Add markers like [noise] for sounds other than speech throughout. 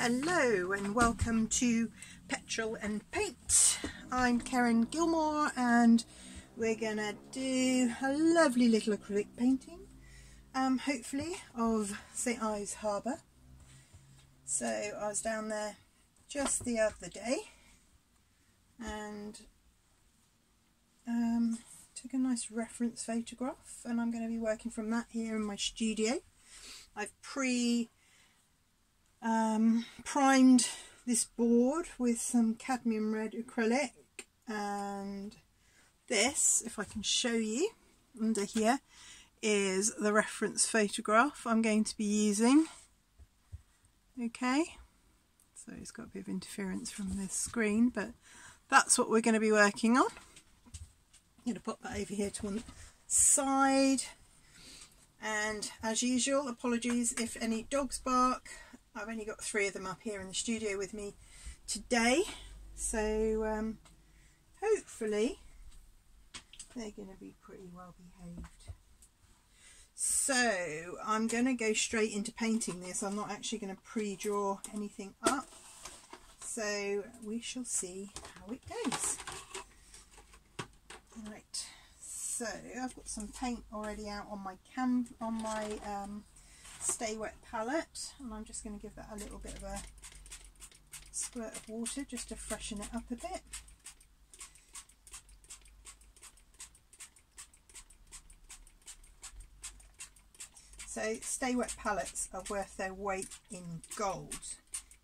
Hello and welcome to Petrol and Paint. I'm Karen Gilmore and we're gonna do a lovely little acrylic painting, um, hopefully of St Ives Harbour. So I was down there just the other day and um, took a nice reference photograph and I'm going to be working from that here in my studio. I've pre um, primed this board with some cadmium red acrylic and this, if I can show you under here, is the reference photograph I'm going to be using. Okay, so it's got a bit of interference from this screen, but that's what we're going to be working on. I'm going to pop that over here to one side. And as usual, apologies if any dogs bark. I've only got three of them up here in the studio with me today. So um, hopefully they're going to be pretty well behaved. So I'm going to go straight into painting this. I'm not actually going to pre-draw anything up. So we shall see how it goes. Right, so I've got some paint already out on my cam on my um, Stay Wet palette and I'm just going to give that a little bit of a squirt of water just to freshen it up a bit. So Stay Wet palettes are worth their weight in gold.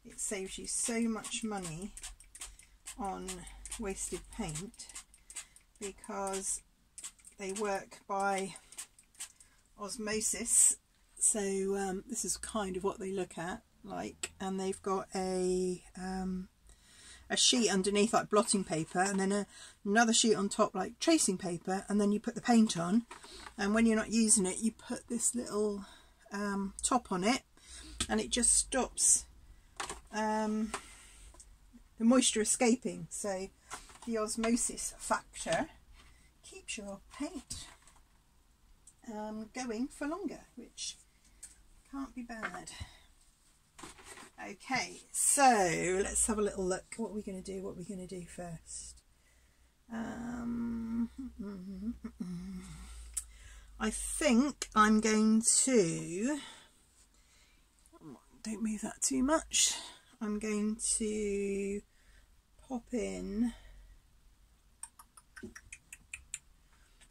It saves you so much money on wasted paint because they work by osmosis so um, this is kind of what they look at like and they've got a um, a sheet underneath like blotting paper and then a, another sheet on top like tracing paper and then you put the paint on and when you're not using it you put this little um, top on it and it just stops um, the moisture escaping. So the osmosis factor keeps your paint um, going for longer which can't be bad. Okay so let's have a little look. What are we going to do? What are we going to do first? Um, I think I'm going to don't move that too much. I'm going to pop in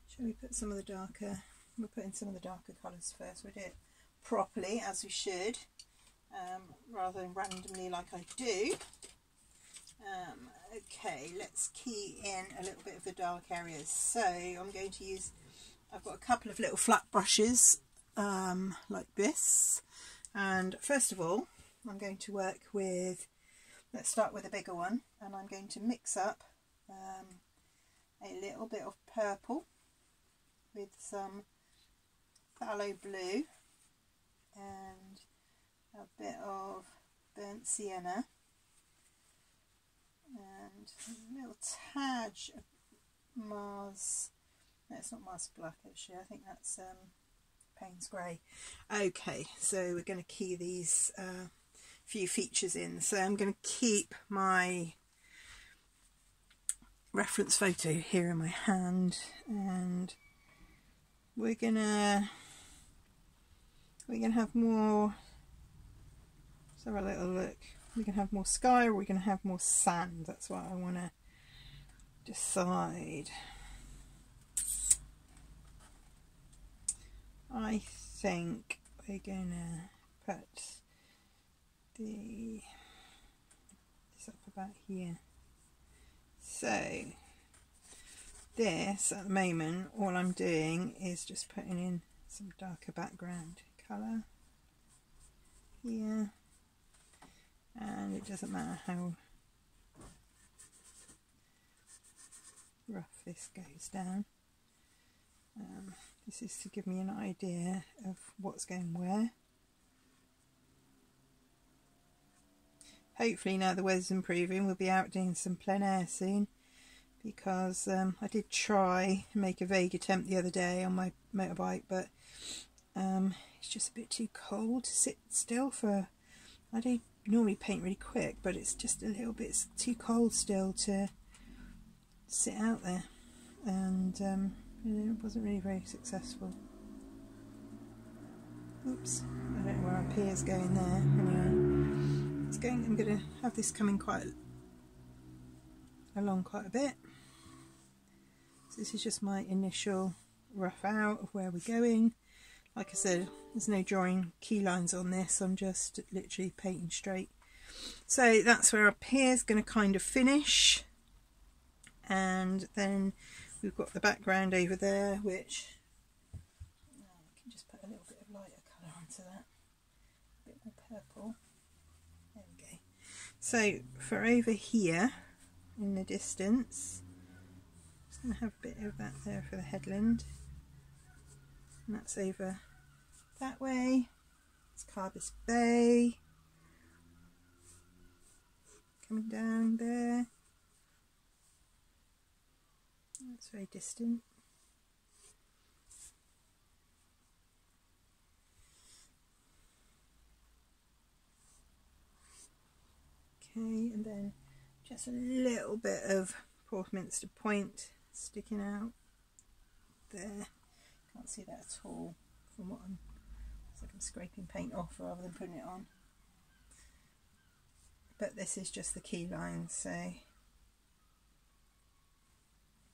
shall we put some of the darker we'll put in some of the darker colours first we'll do it properly as we should um, rather than randomly like I do. Um, okay let's key in a little bit of the dark areas. So I'm going to use I've got a couple of little flat brushes um, like this. And first of all I'm going to work with let's start with a bigger one and I'm going to mix up um, a little bit of purple with some phthalo blue and a bit of burnt sienna and a little tad of Mars no it's not Mars black actually. I think that's um, Payne's grey. Okay so we're going to key these uh, few features in. So I'm going to keep my reference photo here in my hand and we're gonna we're gonna have more let's have a little look. We can have more sky or we can have more sand that's what I want to decide. I think we're gonna put the this up about here. So this at the moment all I'm doing is just putting in some darker background colour. Here. And it doesn't matter how rough this goes down. Um, this is to give me an idea of what's going where. Hopefully now the weather's improving we'll be out doing some plein air soon because um, I did try make a vague attempt the other day on my motorbike but um, it's just a bit too cold to sit still for I don't normally paint really quick, but it's just a little bit too cold still to sit out there, and um, it wasn't really very successful. Oops, I don't know where my is going there. Anyway, it's going. I'm going to have this coming quite along quite a bit. So this is just my initial rough out of where we're going. Like I said, there's no drawing key lines on this, I'm just literally painting straight. So that's where our pier is going to kind of finish. And then we've got the background over there, which I can just put a little bit of lighter colour that. A bit more purple. There we go. So for over here in the distance, I'm just going to have a bit of that there for the headland and that's over that way. It's Carbis Bay. Coming down there. That's very distant. Okay, and then just a little bit of Porthminster Point sticking out there. Can't see that at all from what I'm scraping paint off rather than putting it on. But this is just the key line, so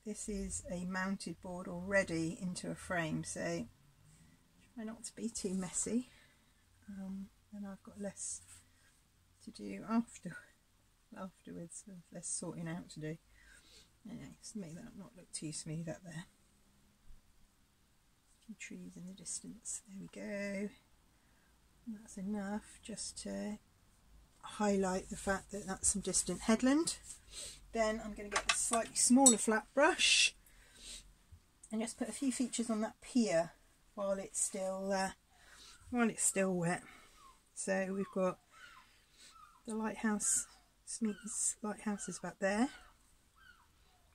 this is a mounted board already into a frame, so try not to be too messy. Um, and I've got less to do after afterwards, less sorting out to do. Anyway, just make that not look too smooth up there A few trees in the distance. There we go. That's enough just to highlight the fact that that's some distant headland. Then I'm going to get a slightly smaller flat brush and just put a few features on that pier while it's still uh, while it's still wet. So we've got the lighthouse, Smeaton's lighthouse is about there.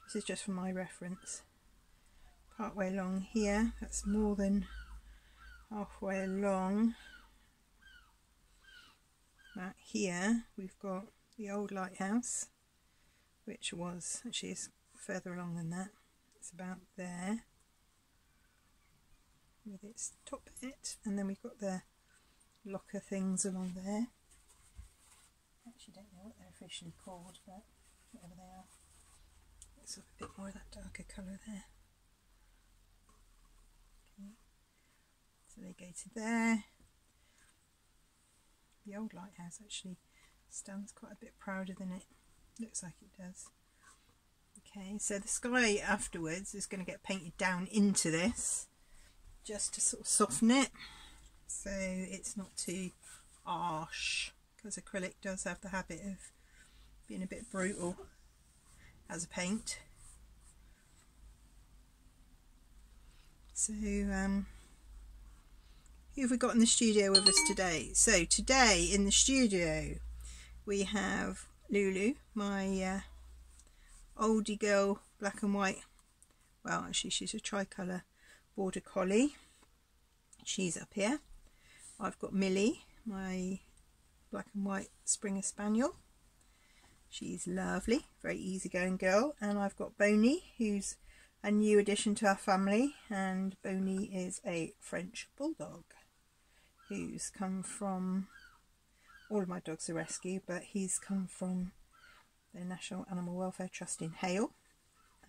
This is just for my reference part way along here that's more than halfway along Right here we've got the old lighthouse which was actually is further along than that. It's about there with its top bit. And then we've got the locker things along there. Actually don't know what they're officially called but whatever they are. Have a bit more of that darker colour there. So they go to there. The old lighthouse actually stands quite a bit prouder than it looks like it does. Okay, so the sky afterwards is going to get painted down into this just to sort of soften it so it's not too harsh because acrylic does have the habit of being a bit brutal as a paint. So um, who have we got in the studio with us today? So today in the studio we have Lulu, my uh, oldie girl black and white, well actually she's a tricolour border collie. She's up here. I've got Millie, my black and white Springer Spaniel. She's lovely, very easygoing girl. And I've got Boney, who's a new addition to our family. And Boney is a French Bulldog who's come from, all of my dogs are rescue, but he's come from the National Animal Welfare Trust in Hayle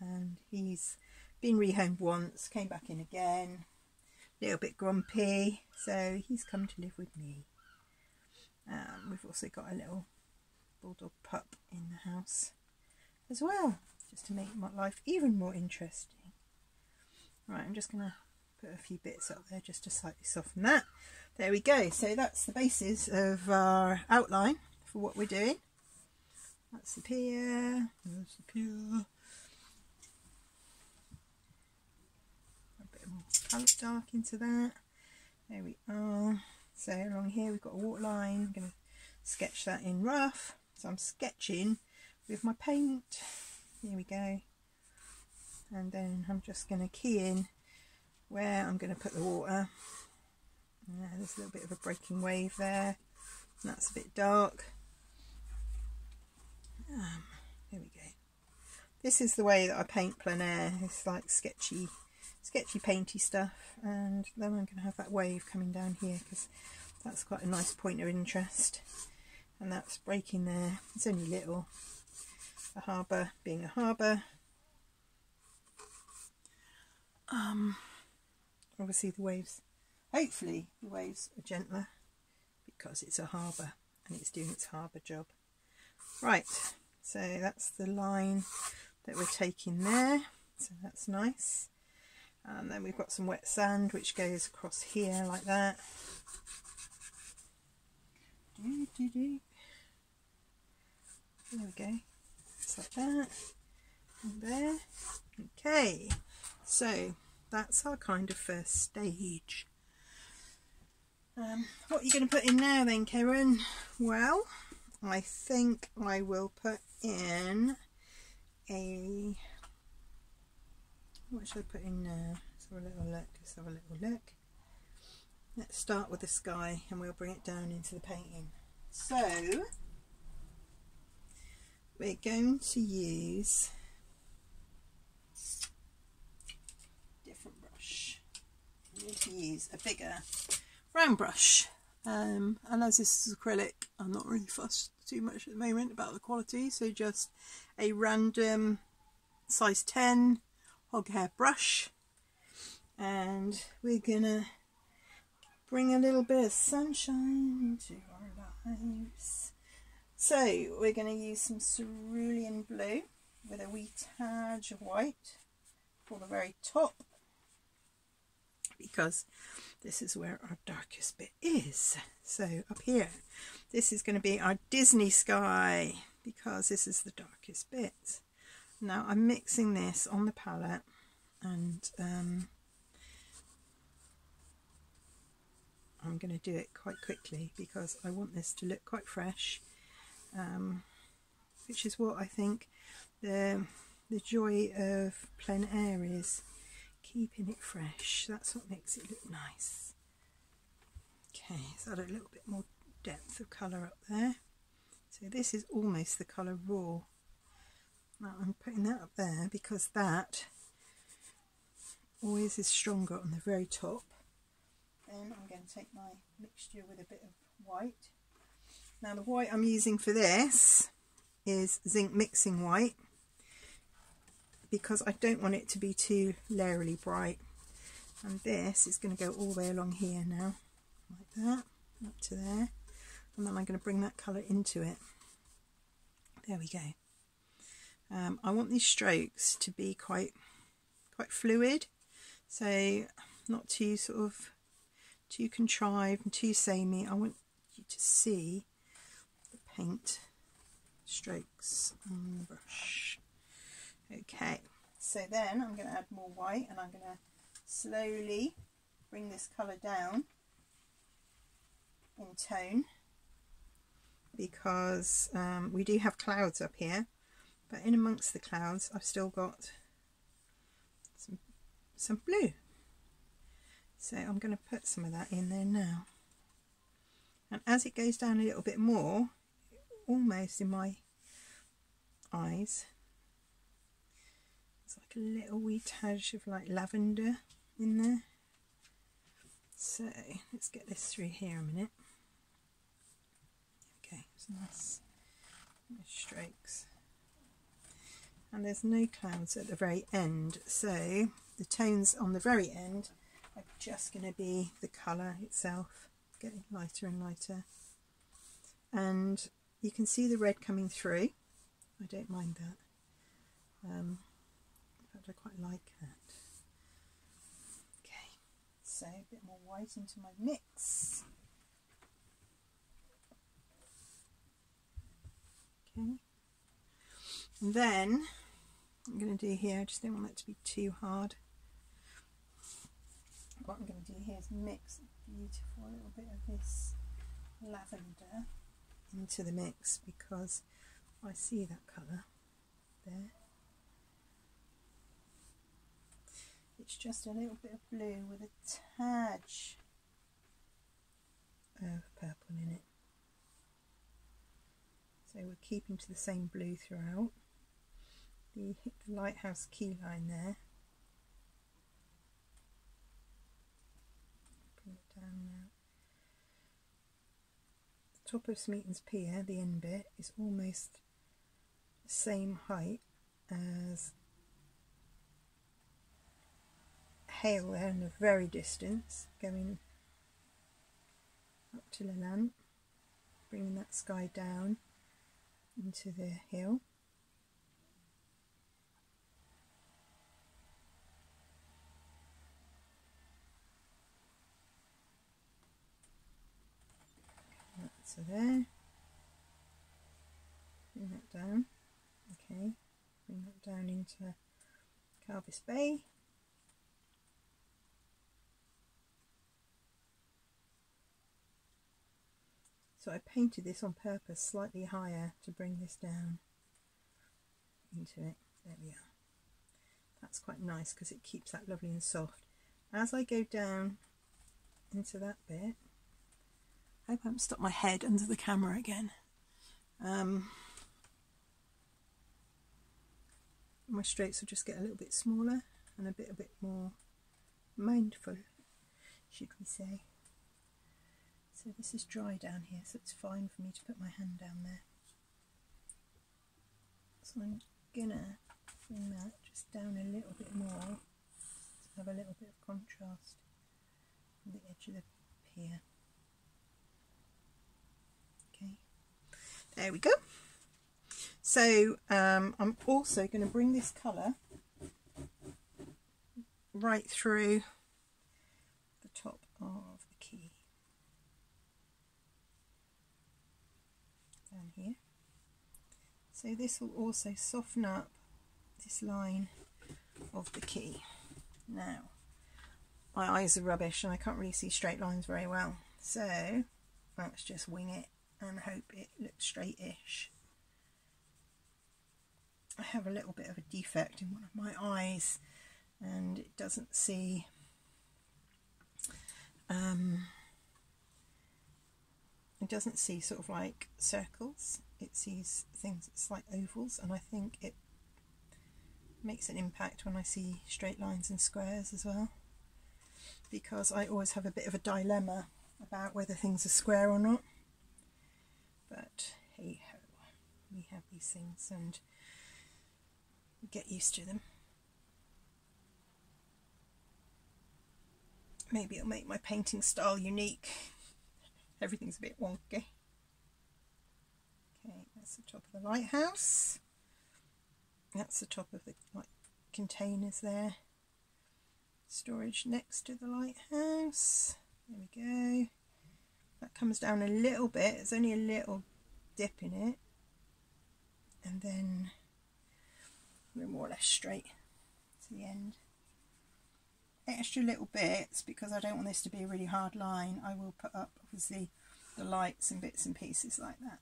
and he's been rehomed once, came back in again, a little bit grumpy, so he's come to live with me. Um, we've also got a little bulldog pup in the house as well, just to make my life even more interesting. Right, I'm just going to put a few bits up there just to slightly soften that. There we go. So that's the basis of our outline for what we're doing. That's the pier. There's the pier. A bit more palette dark into that. There we are. So along here we've got a water line. I'm going to sketch that in rough. So I'm sketching with my paint. Here we go. And then I'm just going to key in where I'm going to put the water. Yeah, there's a little bit of a breaking wave there. And that's a bit dark. Um, there we go. This is the way that I paint plein air. It's like sketchy, sketchy painty stuff. And then I'm going to have that wave coming down here because that's quite a nice point of interest. And that's breaking there. It's only little. The harbour being a harbour. Um, obviously the waves, hopefully the waves are gentler because it's a harbour and it's doing its harbour job. Right, so that's the line that we're taking there, so that's nice. And then we've got some wet sand which goes across here like that. There we go, just like that, and there. Okay, so that's our kind of first stage. Um, what are you going to put in now then, Karen? Well, I think I will put in a... What should I put in now? Let's have a little look. Let's have a little look. Let's start with the sky and we'll bring it down into the painting. So, we're going to use different brush. I'm going to use a bigger round brush um, and as this is acrylic I'm not really fussed too much at the moment about the quality. So just a random size 10 hog hair brush. And we're gonna bring a little bit of sunshine into our lives. So we're going to use some cerulean blue with a wee touch of white for the very top. Because this is where our darkest bit is. So up here, this is going to be our Disney sky because this is the darkest bit. Now I'm mixing this on the palette and um, I'm going to do it quite quickly because I want this to look quite fresh um, which is what I think the, the joy of plein air is keeping it fresh. That's what makes it look nice. Okay, so add a little bit more depth of colour up there. So this is almost the colour raw. Now I'm putting that up there because that always is stronger on the very top. Then I'm going to take my mixture with a bit of white. Now the white I'm using for this is zinc mixing white because I don't want it to be too layerly bright. And this is going to go all the way along here now like that up to there. And then I'm going to bring that colour into it. There we go. Um, I want these strokes to be quite quite fluid so not too sort of too contrived and too samey. I want you to see the paint strokes on the brush Okay, so then I'm going to add more white and I'm going to slowly bring this colour down in tone because um, we do have clouds up here but in amongst the clouds I've still got some, some blue. So I'm going to put some of that in there now. And as it goes down a little bit more almost in my eyes little wee touch of like lavender in there. So let's get this through here a minute. Okay, so nice, nice strokes. And there's no clouds at the very end, so the tones on the very end are just going to be the colour itself, getting lighter and lighter. And you can see the red coming through. I don't mind that. Um, I quite like that. Okay, so a bit more white into my mix. Okay, and then I'm going to do here, I just don't want that to be too hard. What I'm going to do here is mix a beautiful little bit of this lavender into the mix because I see that colour there. It's just a little bit of blue with a touch of purple in it. So we're keeping to the same blue throughout. The, the lighthouse key line there. Bring it down now. The top of Smeaton's Pier, the end bit, is almost the same height as Hayle there in the very distance, going up to lamp, bringing that sky down into the hill. So there, bring that down, okay, bring that down into Carbis Bay. So I painted this on purpose slightly higher to bring this down into it. There we are. That's quite nice because it keeps that lovely and soft. As I go down into that bit, I hope I haven't stuck my head under the camera again. Um, my strokes will just get a little bit smaller and a bit a bit more mindful, should we say. So this is dry down here, so it's fine for me to put my hand down there. So I'm gonna bring that just down a little bit more to have a little bit of contrast on the edge of the pier. Okay, there we go. So um, I'm also going to bring this colour right through the top of down here. So this will also soften up this line of the quay. Now, my eyes are rubbish and I can't really see straight lines very well. So let's just wing it and hope it looks straight-ish. I have a little bit of a defect in one of my eyes and it doesn't see um, it doesn't see sort of like circles, it sees things it's like ovals, and I think it makes an impact when I see straight lines and squares as well. Because I always have a bit of a dilemma about whether things are square or not. But hey ho, we have these things and get used to them. Maybe it'll make my painting style unique [laughs] everything's a bit wonky. That's the top of the lighthouse. That's the top of the like, containers there. Storage next to the lighthouse. There we go. That comes down a little bit. It's only a little dip in it. And then we're more or less straight to the end extra little bits because I don't want this to be a really hard line I will put up obviously the lights and bits and pieces like that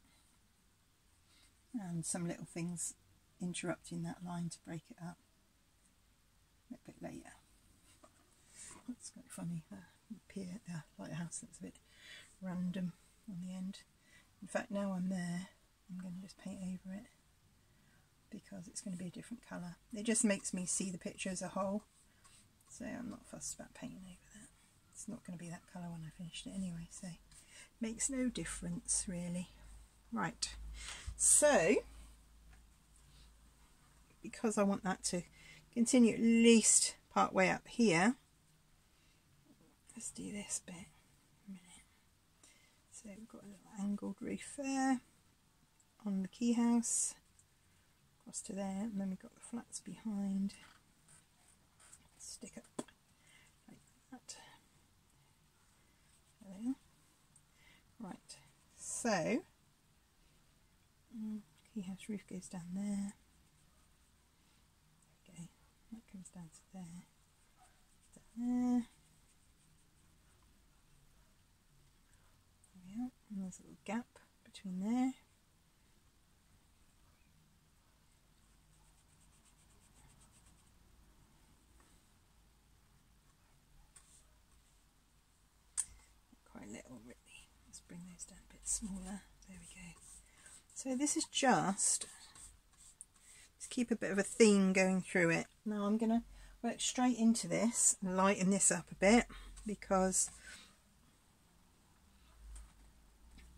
and some little things interrupting that line to break it up. A bit later. That's quite funny. Uh, pier, the lighthouse that's a bit random on the end. In fact now I'm there I'm going to just paint over it because it's going to be a different colour. It just makes me see the picture as a whole. So I'm not fussed about painting over that. It's not going to be that colour when I finished it anyway, so makes no difference really. Right, so because I want that to continue at least part way up here, let's do this bit. So we've got a little angled roof there on the quay house, across to there, and then we've got the flats behind stick it like that. There. Right, so um, quay house roof goes down there. Okay, that comes down to there. Down there. There we are. And there's a little gap between there. quite little really. Let's bring those down a bit smaller. There we go. So this is just, just keep a bit of a theme going through it. Now I'm going to work straight into this and lighten this up a bit because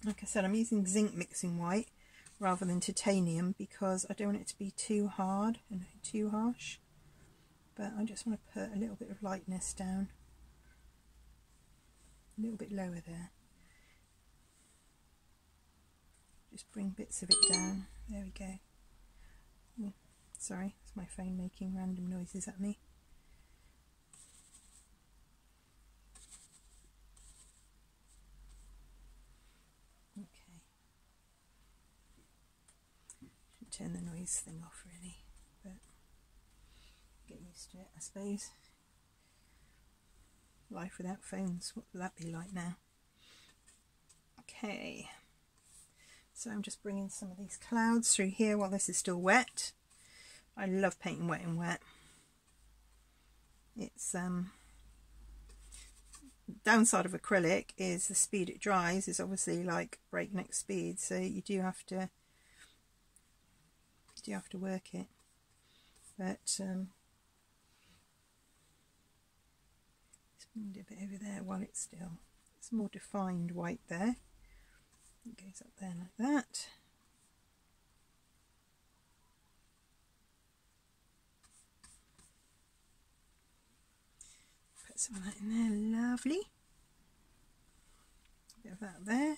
like I said I'm using zinc mixing white rather than titanium because I don't want it to be too hard and too harsh but I just want to put a little bit of lightness down a little bit lower there just bring bits of it down. There we go. Sorry it's my phone making random noises at me. Okay, Should turn the noise thing off really, but get used to it I suppose. Life without phones, what will that be like now? Okay, so I'm just bringing some of these clouds through here while this is still wet. I love painting wet and wet. It's um downside of acrylic is the speed it dries is obviously like breakneck speed so you do have to you have to work it but um, let's bring it a bit over there while it's still it's more defined white there it goes up there like that. Put some of that in there lovely. A bit of that there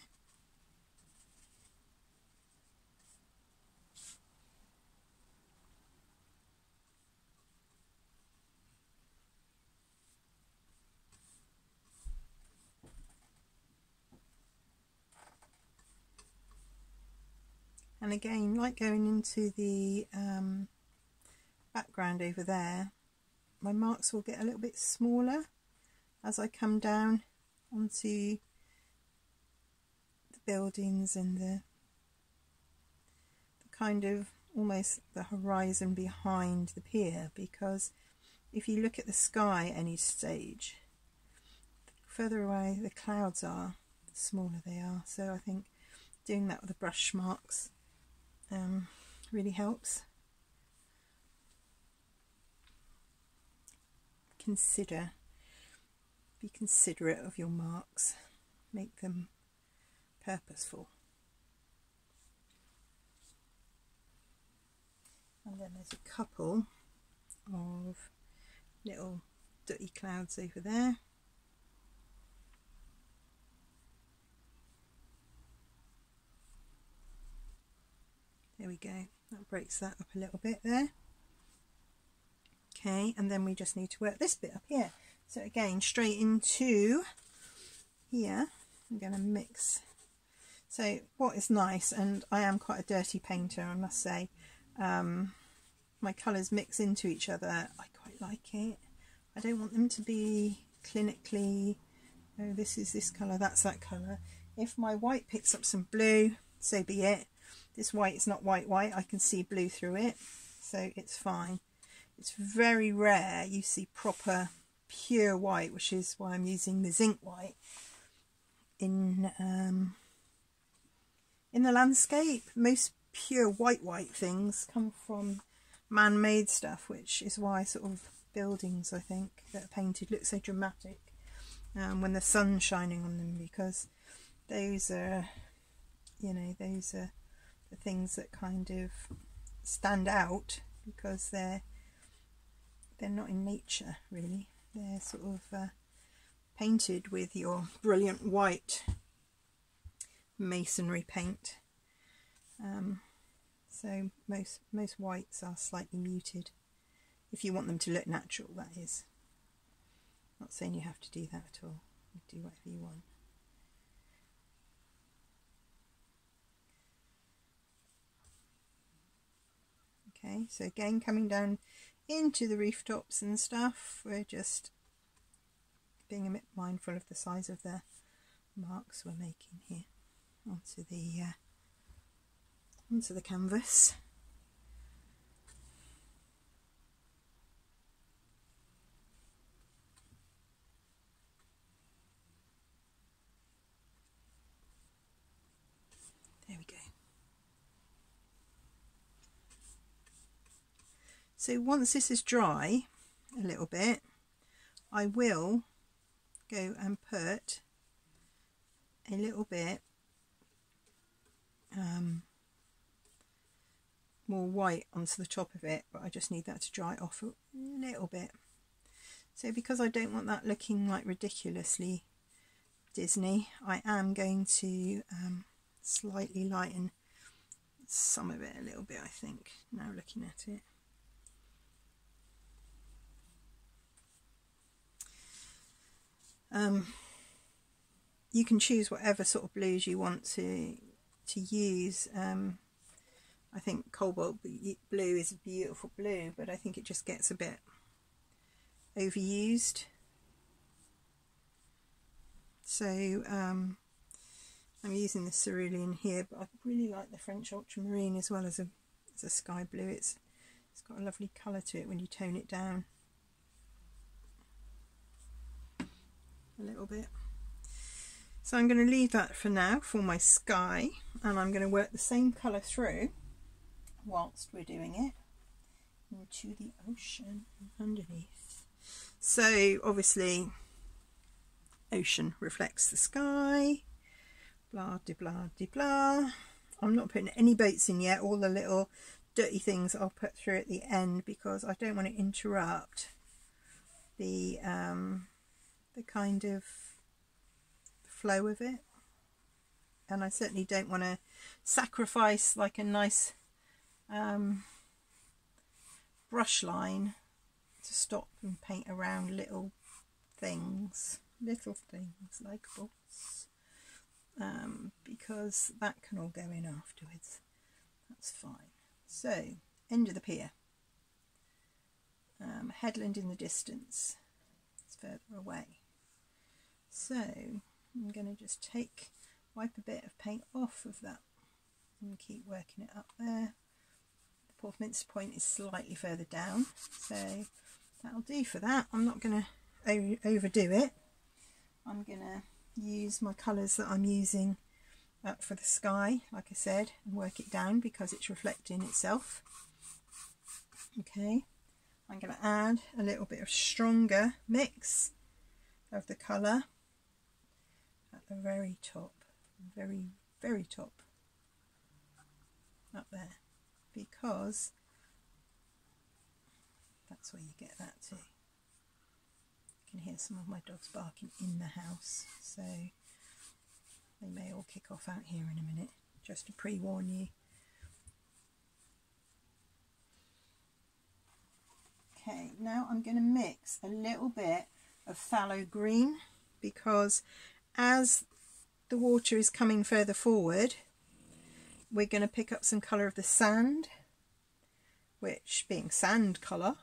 and again like going into the um, background over there my marks will get a little bit smaller as I come down onto the buildings and the, the kind of almost the horizon behind the pier. Because if you look at the sky any stage the further away the clouds are the smaller they are. So I think doing that with the brush marks um, really helps. Consider, be considerate of your marks, make them purposeful. And then there's a couple of little dirty clouds over there. There we go. That breaks that up a little bit there. Okay and then we just need to work this bit up here. So again straight into here. I'm going to mix. So what is nice and I am quite a dirty painter I must say um, my colours mix into each other. I quite like it. I don't want them to be clinically oh this is this colour that's that colour. If my white picks up some blue so be it this white is not white white, I can see blue through it, so it's fine. It's very rare you see proper pure white, which is why I'm using the zinc white in um, in the landscape. Most pure white white things come from man-made stuff, which is why sort of buildings I think that are painted look so dramatic um, when the sun's shining on them because those are you know those are the things that kind of stand out because they're they're not in nature really. They're sort of uh, painted with your brilliant white masonry paint. Um, so most most whites are slightly muted. If you want them to look natural that is. Not saying you have to do that at all. You do whatever you want Okay, so again coming down into the reef tops and stuff, we're just being a bit mindful of the size of the marks we're making here onto the uh, onto the canvas. There we go. So once this is dry a little bit, I will go and put a little bit um, more white onto the top of it, but I just need that to dry off a little bit. So because I don't want that looking like ridiculously Disney, I am going to um, slightly lighten some of it a little bit, I think, now looking at it. Um, you can choose whatever sort of blues you want to to use. Um, I think cobalt blue is a beautiful blue, but I think it just gets a bit overused. So um, I'm using the cerulean here, but I really like the French ultramarine as well as a, as a sky blue. It's It's got a lovely colour to it when you tone it down a little bit. So I'm going to leave that for now for my sky and I'm going to work the same colour through whilst we're doing it into the ocean underneath. So obviously ocean reflects the sky, blah de blah de blah. I'm not putting any boats in yet, all the little dirty things I'll put through at the end because I don't want to interrupt the um, the kind of flow of it. And I certainly don't want to sacrifice like a nice um, brush line to stop and paint around little things little things like books um, because that can all go in afterwards. That's fine. So end of the pier. Um, headland in the distance. It's further away so I'm going to just take wipe a bit of paint off of that and keep working it up there. The Porthminster point is slightly further down so that'll do for that. I'm not going to overdo it. I'm going to use my colours that I'm using uh, for the sky like I said and work it down because it's reflecting itself. Okay I'm going to add a little bit of stronger mix of the colour the very top very very top up there because that's where you get that too. You can hear some of my dogs barking in the house, so they may all kick off out here in a minute, just to pre-warn you. Okay, now I'm going to mix a little bit of phthalo green because as the water is coming further forward we're going to pick up some colour of the sand, which being sand colour,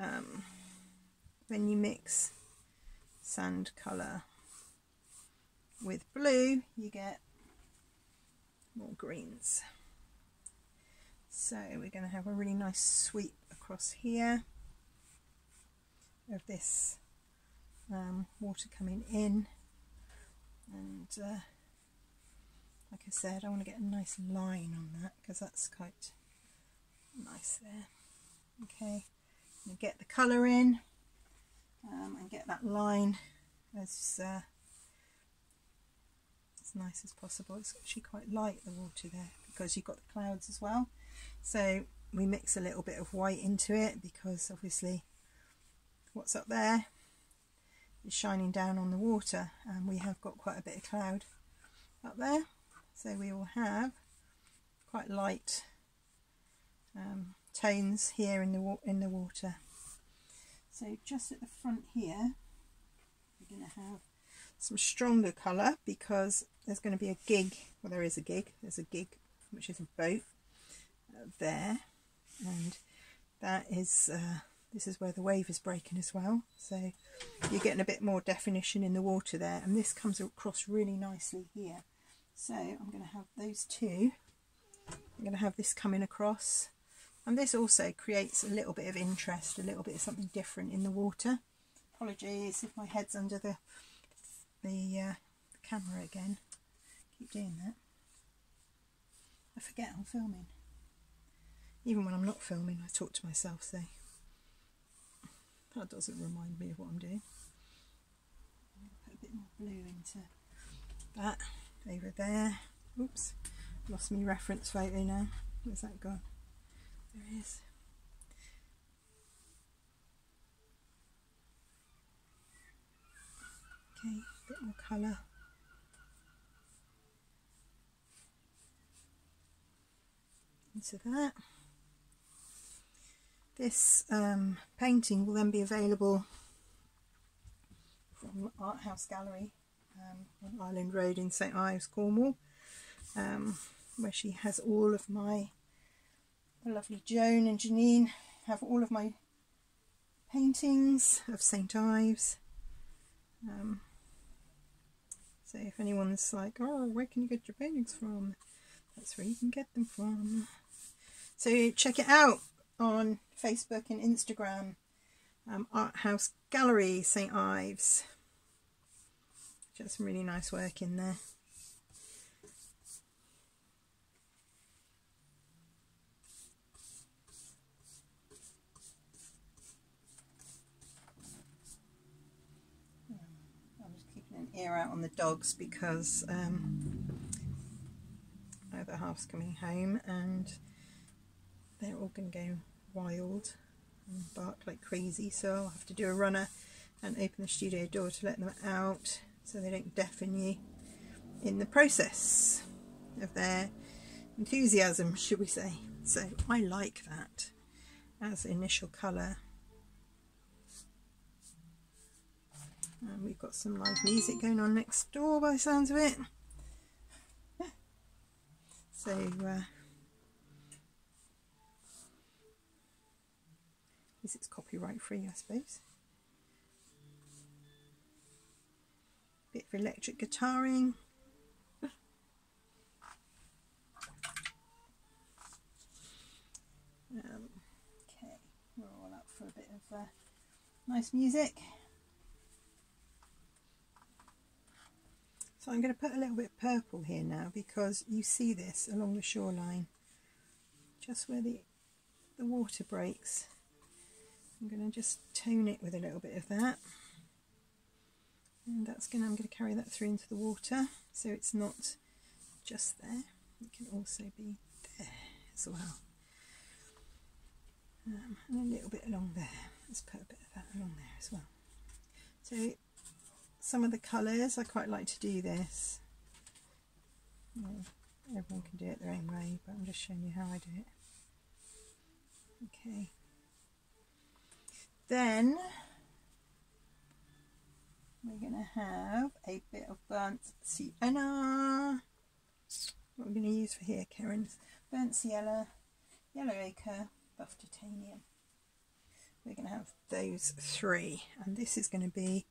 um, when you mix sand colour with blue, you get more greens. So we're going to have a really nice sweep across here of this um, water coming in. And uh, like I said I want to get a nice line on that because that's quite nice there. Okay get the colour in um, and get that line as uh, as nice as possible. It's actually quite light the water there because you've got the clouds as well. So we mix a little bit of white into it because obviously what's up there shining down on the water and we have got quite a bit of cloud up there so we will have quite light um, tones here in the in the water. So just at the front here, we're going to have some stronger colour because there's going to be a gig. Well, there is a gig. There's a gig, which is a boat uh, there, and that is uh, this is where the wave is breaking as well. So you're getting a bit more definition in the water there, and this comes across really nicely here. So I'm going to have those two. I'm going to have this coming across. And this also creates a little bit of interest, a little bit of something different in the water. Apologies if my head's under the, the, uh, the camera again. Keep doing that. I forget I'm filming. Even when I'm not filming, I talk to myself, so that doesn't remind me of what I'm doing. Put a bit more blue into that over there. Oops, lost me reference photo now. Where's that gone? There it is. Okay, a bit more colour. Into that. This um, painting will then be available from Art House Gallery um, on Island Road in St Ives, Cornwall, um, where she has all of my, lovely Joan and Janine have all of my paintings of St Ives. Um, so if anyone's like, oh, where can you get your paintings from? That's where you can get them from. So check it out on Facebook and Instagram. Um, Art House Gallery, St Ives. Just some really nice work in there. I'm just keeping an ear out on the dogs because um, other half's coming home and they're all going to go wild and bark like crazy. So I'll have to do a runner and open the studio door to let them out so they don't deafen you in the process of their enthusiasm should we say. So I like that as initial colour. And we've got some live music going on next door by sounds of it. So uh, Because it's copyright free, I suppose. Bit of electric guitaring. Um, okay, we're all up for a bit of uh, nice music. So I'm going to put a little bit of purple here now because you see this along the shoreline, just where the, the water breaks. I'm going to just tone it with a little bit of that. And that's going I'm going to carry that through into the water so it's not just there. It can also be there as well. Um, and a little bit along there. Let's put a bit of that along there as well. So some of the colours, I quite like to do this. Everyone can do it their own way, but I'm just showing you how I do it. Okay. Then we're going to have a bit of burnt sienna. What we're going to use for here, Karen's burnt sienna, yellow ochre, buff titanium. We're going to have those three, and this is going to be,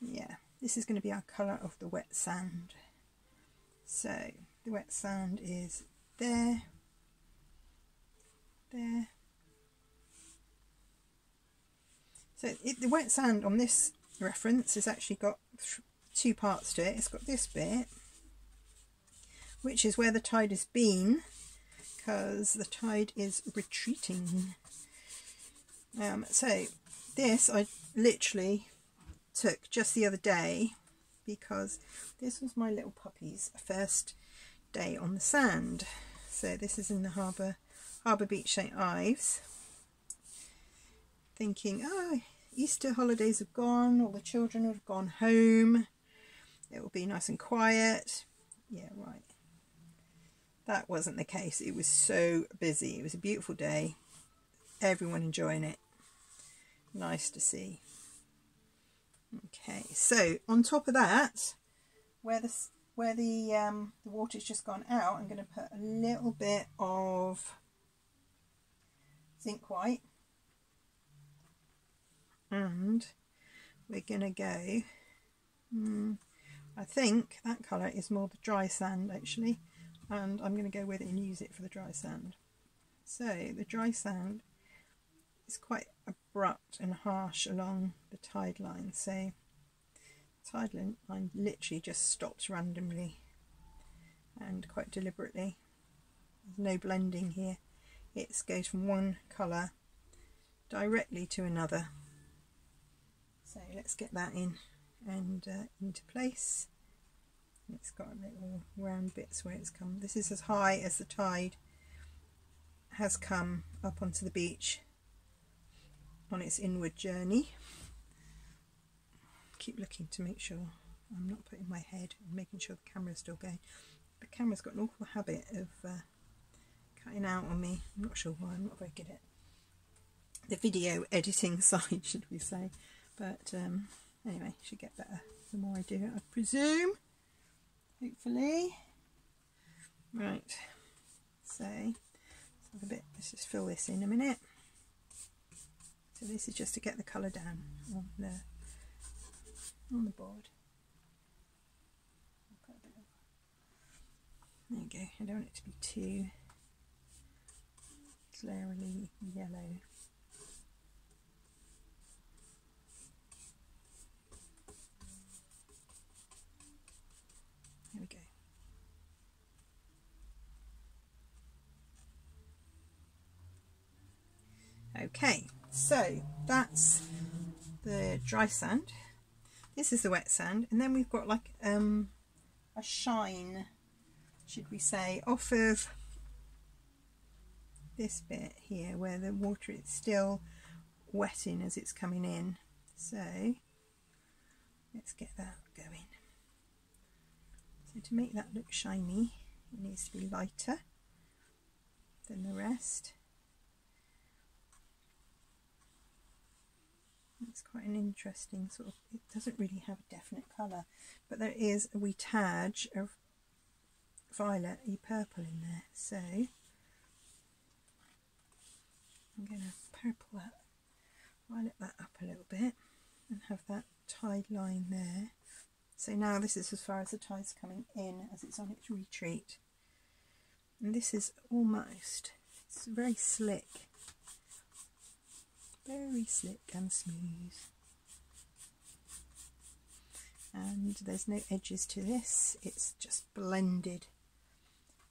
yeah, this is going to be our colour of the wet sand. So the wet sand is there, there, So it, the wet sand on this reference has actually got two parts to it. It's got this bit, which is where the tide has been, because the tide is retreating. Um, so this I literally took just the other day because this was my little puppy's first day on the sand. So this is in the harbour, Harbour Beach St Ives thinking, oh, Easter holidays have gone, all the children have gone home, it will be nice and quiet. Yeah, right. That wasn't the case. It was so busy. It was a beautiful day. Everyone enjoying it. Nice to see. Okay, so on top of that, where the where the um, the water's just gone out, I'm going to put a little bit of zinc white and we're going to go mm, I think that colour is more the dry sand actually and I'm going to go with it and use it for the dry sand. So the dry sand is quite abrupt and harsh along the tide line so tide line literally just stops randomly and quite deliberately. There's no blending here. It goes from one colour directly to another so let's get that in and uh, into place. It's got little round bits where it's come. This is as high as the tide has come up onto the beach on its inward journey. Keep looking to make sure I'm not putting my head and making sure the camera's still going. The camera's got an awful habit of uh, cutting out on me. I'm not sure why I'm not very good at the video editing [laughs] side should we say but um, anyway should get better the more I do it I presume. Hopefully. Right. So a bit let's just fill this in a minute. So this is just to get the colour down on the on the board. There you go. I don't want it to be too glaringly yellow There we go. Okay, so that's the dry sand. This is the wet sand, and then we've got like um, a shine, should we say, off of this bit here where the water is still wetting as it's coming in. So let's get that going. So to make that look shiny, it needs to be lighter than the rest. It's quite an interesting sort of, it doesn't really have a definite colour, but there is a wee tad of violet purple in there. So I'm going to purple that, violet that up a little bit and have that tide line there. So now this is as far as the tide's coming in as it's on its retreat. And this is almost, it's very slick. Very slick and smooth. And there's no edges to this, it's just blended.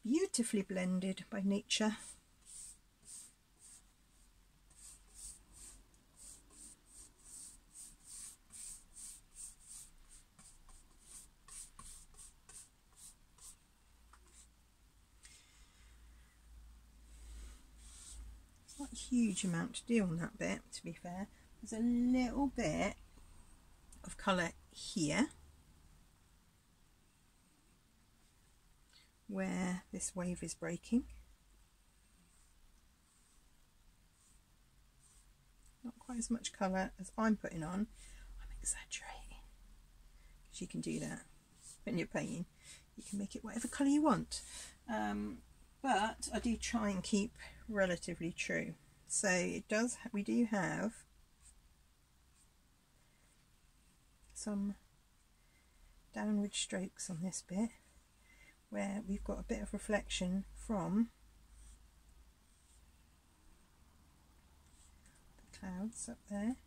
Beautifully blended by nature. Huge amount to do on that bit to be fair. There's a little bit of colour here where this wave is breaking. Not quite as much colour as I'm putting on. I'm exaggerating because you can do that when you're painting you can make it whatever colour you want. Um, but I do try and keep relatively true. So it does, we do have some downward strokes on this bit where we've got a bit of reflection from the clouds up there.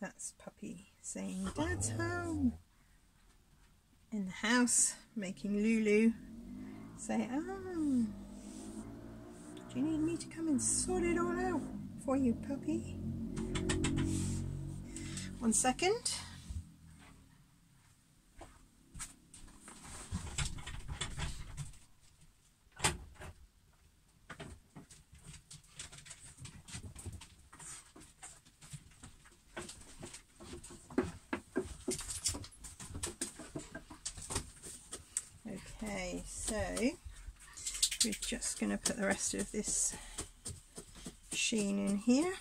That's puppy saying, Dad's home. In the house, making Lulu say, Oh, do you need me to come and sort it all out for you, puppy? One second. just going to put the rest of this sheen in here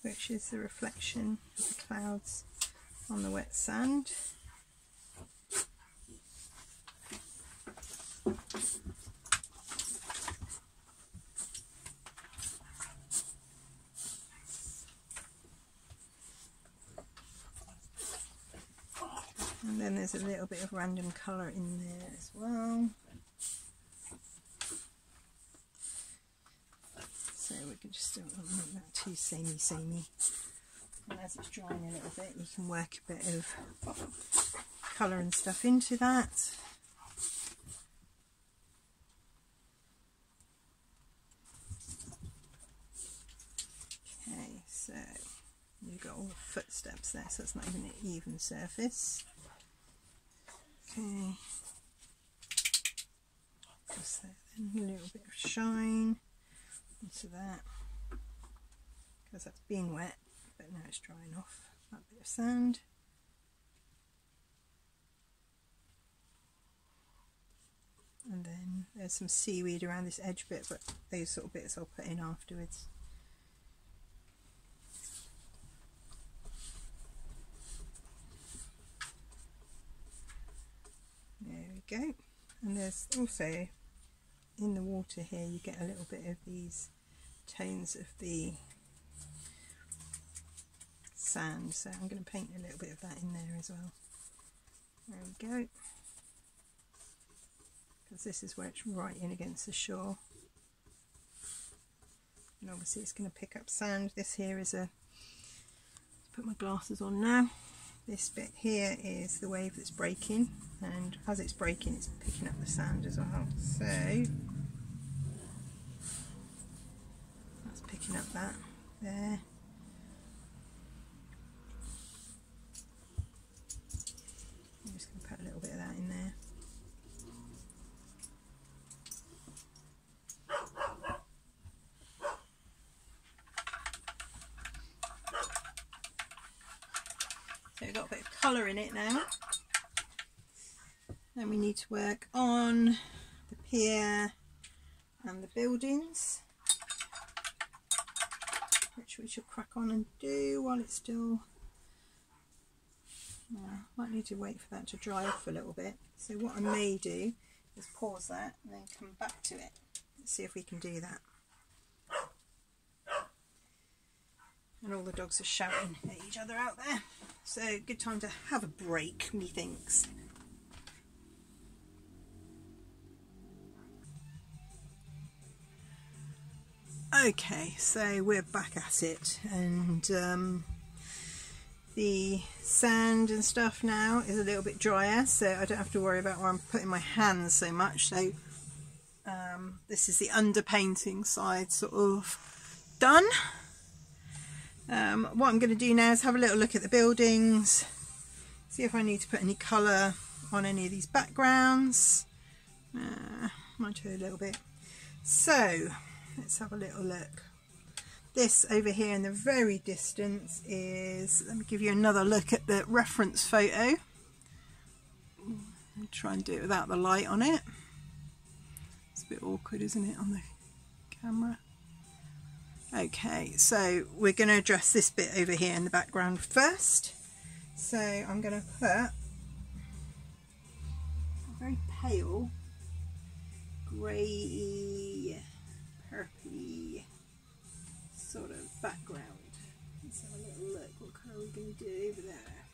which is the reflection of the clouds on the wet sand. And then there's a little bit of random colour in there as well. So we can just don't make that too samey samey. And as it's drying a little bit, you can work a bit of colour and stuff into that. Okay, so you've got all the footsteps there, so it's not even an even surface. Okay. Just a little bit of shine into that. Because that's been wet but now it's drying off. That bit of sand. And then there's some seaweed around this edge bit but those of bits I'll put in afterwards there we go and there's also in the water here you get a little bit of these tones of the sand. So I'm going to paint a little bit of that in there as well. There we go. Because this is where it's right in against the shore. And obviously it's going to pick up sand. This here is a put my glasses on now this bit here is the wave that's breaking and as it's breaking it's picking up the sand as well. So that's picking up that there I'm just going to put a little bit of that in there So we've got a bit of colour in it now. Then we need to work on the pier and the buildings, which we shall crack on and do while it's still. Might need to wait for that to dry off a little bit. So what I may do is pause that and then come back to it. Let's see if we can do that. And all the dogs are shouting at each other out there. So good time to have a break, methinks. Okay, so we're back at it, and um, the sand and stuff now is a little bit drier, so I don't have to worry about where I'm putting my hands so much. So um, this is the underpainting side sort of done. Um, what I'm going to do now is have a little look at the buildings, see if I need to put any colour on any of these backgrounds. Uh, might do a little bit. So let's have a little look. This over here in the very distance is, let me give you another look at the reference photo. I'll try and do it without the light on it. It's a bit awkward, isn't it, on the camera? Okay, so we're going to address this bit over here in the background first. So I'm going to put a very pale grey, purpley sort of background. Let's have a little look. What colour are we going to do over there?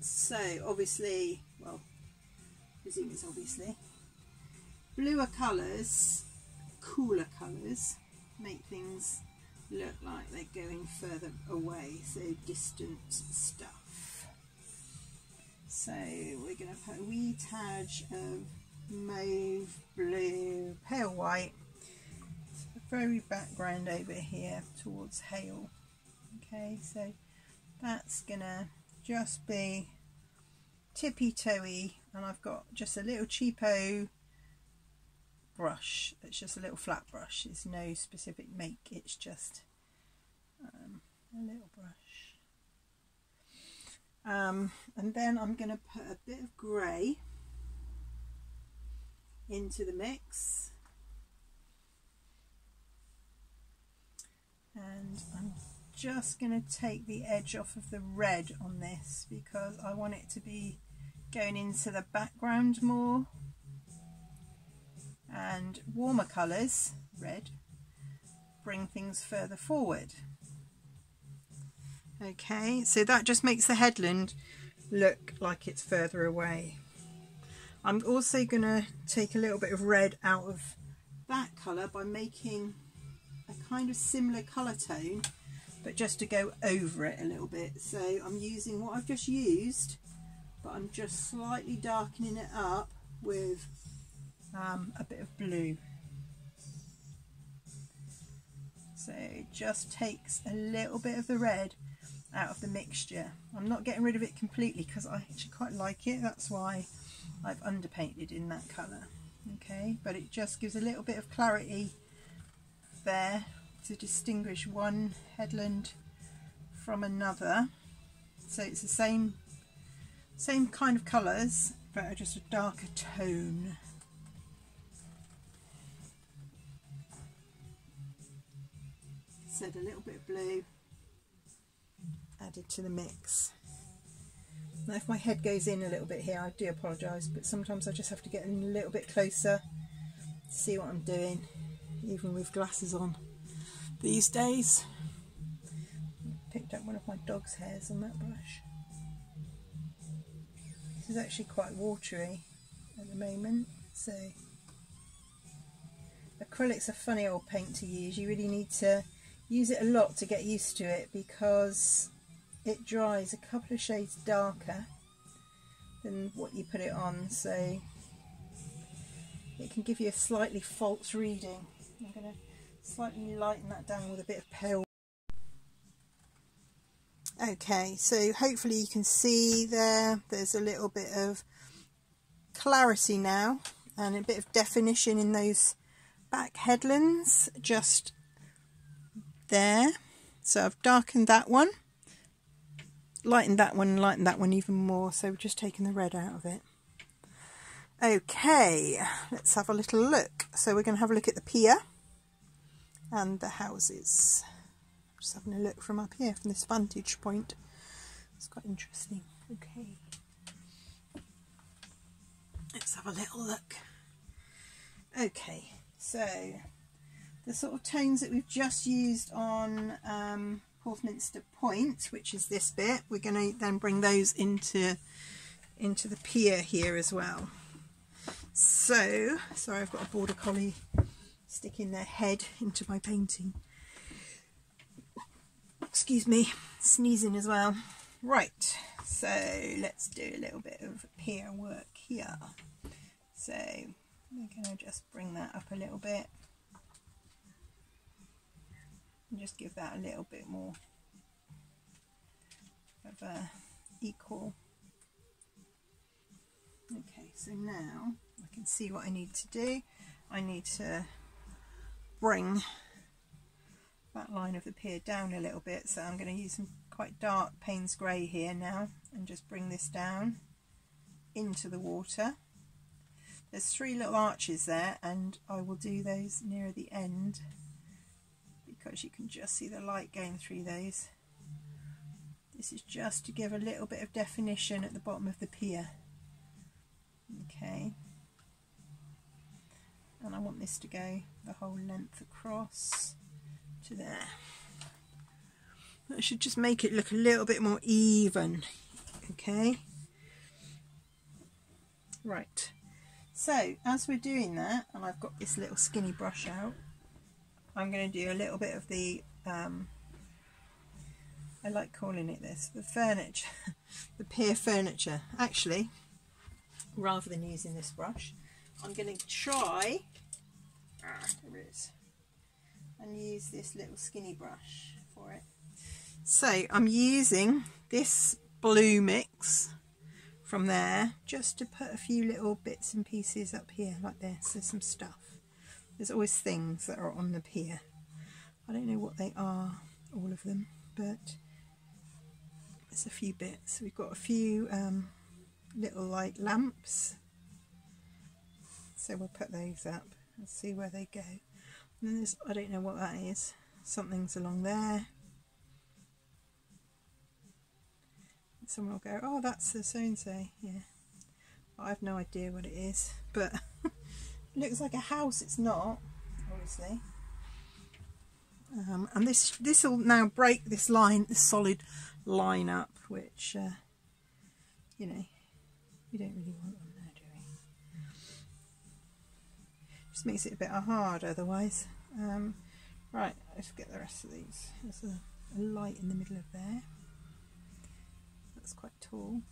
So obviously, well, I presume it's obviously, bluer colours cooler colours make things look like they're going further away, so distant stuff. So we're going to put a wee touch of mauve, blue, pale white, very background over here towards Hayle. Okay, so that's going to just be tippy toey and I've got just a little cheapo brush. It's just a little flat brush. It's no specific make. It's just um, a little brush. Um, and then I'm going to put a bit of grey into the mix. And I'm just going to take the edge off of the red on this because I want it to be going into the background more and warmer colours, red, bring things further forward. Okay, so that just makes the headland look like it's further away. I'm also going to take a little bit of red out of that colour by making a kind of similar colour tone but just to go over it a little bit. So I'm using what I've just used but I'm just slightly darkening it up with um, a bit of blue. So it just takes a little bit of the red out of the mixture. I'm not getting rid of it completely because I actually quite like it. That's why I've underpainted in that colour. Okay, but it just gives a little bit of clarity there to distinguish one headland from another. So it's the same same kind of colours but just a darker tone. Said a little bit of blue added to the mix. Now if my head goes in a little bit here I do apologise but sometimes I just have to get in a little bit closer to see what I'm doing even with glasses on these days. Picked up one of my dog's hairs on that brush. This is actually quite watery at the moment so acrylic's are funny old paint to use you really need to use it a lot to get used to it because it dries a couple of shades darker than what you put it on so it can give you a slightly false reading. I'm going to slightly lighten that down with a bit of pale. Okay, so hopefully you can see there, there's a little bit of clarity now and a bit of definition in those back headlands just there. So I've darkened that one lightened that one lightened that one even more. So we're just taking the red out of it. Okay let's have a little look. So we're going to have a look at the pier and the houses. Just having a look from up here from this vantage point. It's quite interesting. Okay. Let's have a little look. Okay so the sort of tones that we've just used on um, Porthminster Point, which is this bit. We're going to then bring those into into the pier here as well. So, sorry, I've got a border collie sticking their head into my painting. Excuse me, sneezing as well. Right, so let's do a little bit of pier work here. So we're going to just bring that up a little bit and just give that a little bit more of a equal. Okay so now I can see what I need to do. I need to bring that line of the pier down a little bit. So I'm going to use some quite dark Payne's grey here now and just bring this down into the water. There's three little arches there and I will do those near the end because you can just see the light going through those. This is just to give a little bit of definition at the bottom of the pier. Okay. And I want this to go the whole length across to there. That should just make it look a little bit more even. Okay. Right. So, as we're doing that, and I've got this little skinny brush out, I'm going to do a little bit of the, um, I like calling it this, the furniture, [laughs] the pier furniture. Actually, rather than using this brush, I'm going to try, ah, there it is, and use this little skinny brush for it. So I'm using this blue mix from there just to put a few little bits and pieces up here like this. There's some stuff. There's always things that are on the pier. I don't know what they are, all of them, but there's a few bits. We've got a few um, little like lamps. So we'll put those up and see where they go. And there's, I don't know what that is. Something's along there. Someone will go, oh, that's the so-and-so. Yeah. I have no idea what it is, but [laughs] looks like a house. It's not, obviously. Um, and this this will now break this line, this solid line up, which uh, you know we don't really want them there, do we? This makes it a bit hard otherwise. Um, right, let's get the rest of these. There's a, a light in the middle of there. That's quite tall.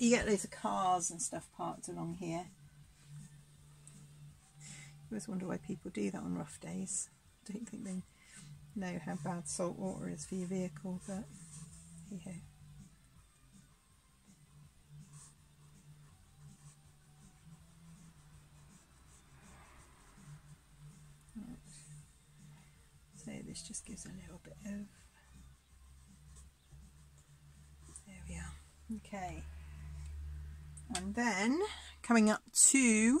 You get loads of cars and stuff parked along here. I always wonder why people do that on rough days. I don't think they know how bad salt water is for your vehicle, but hey So this just gives a little bit of. There we are. Okay. And then coming up to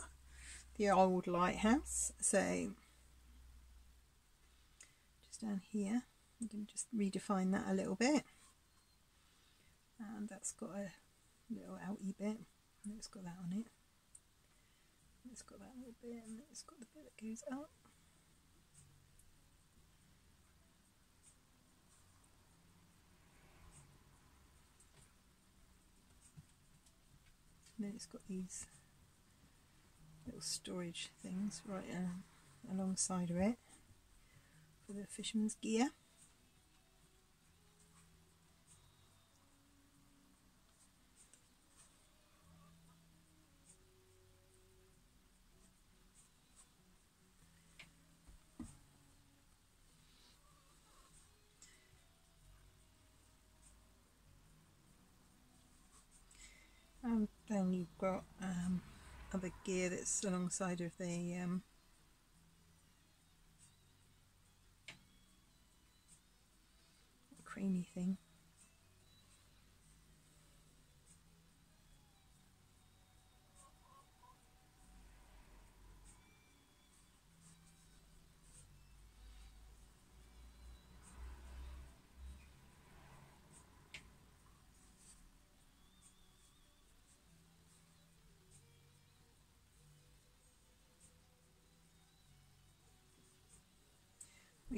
the old lighthouse. So just down here, I'm going to just redefine that a little bit. And that's got a little outy bit. It's got that on it. It's got that little bit and it's got the bit that goes up. And then it's got these little storage things right uh, alongside of it for the fisherman's gear. And then you've got um, other gear that's alongside of the um, creamy thing.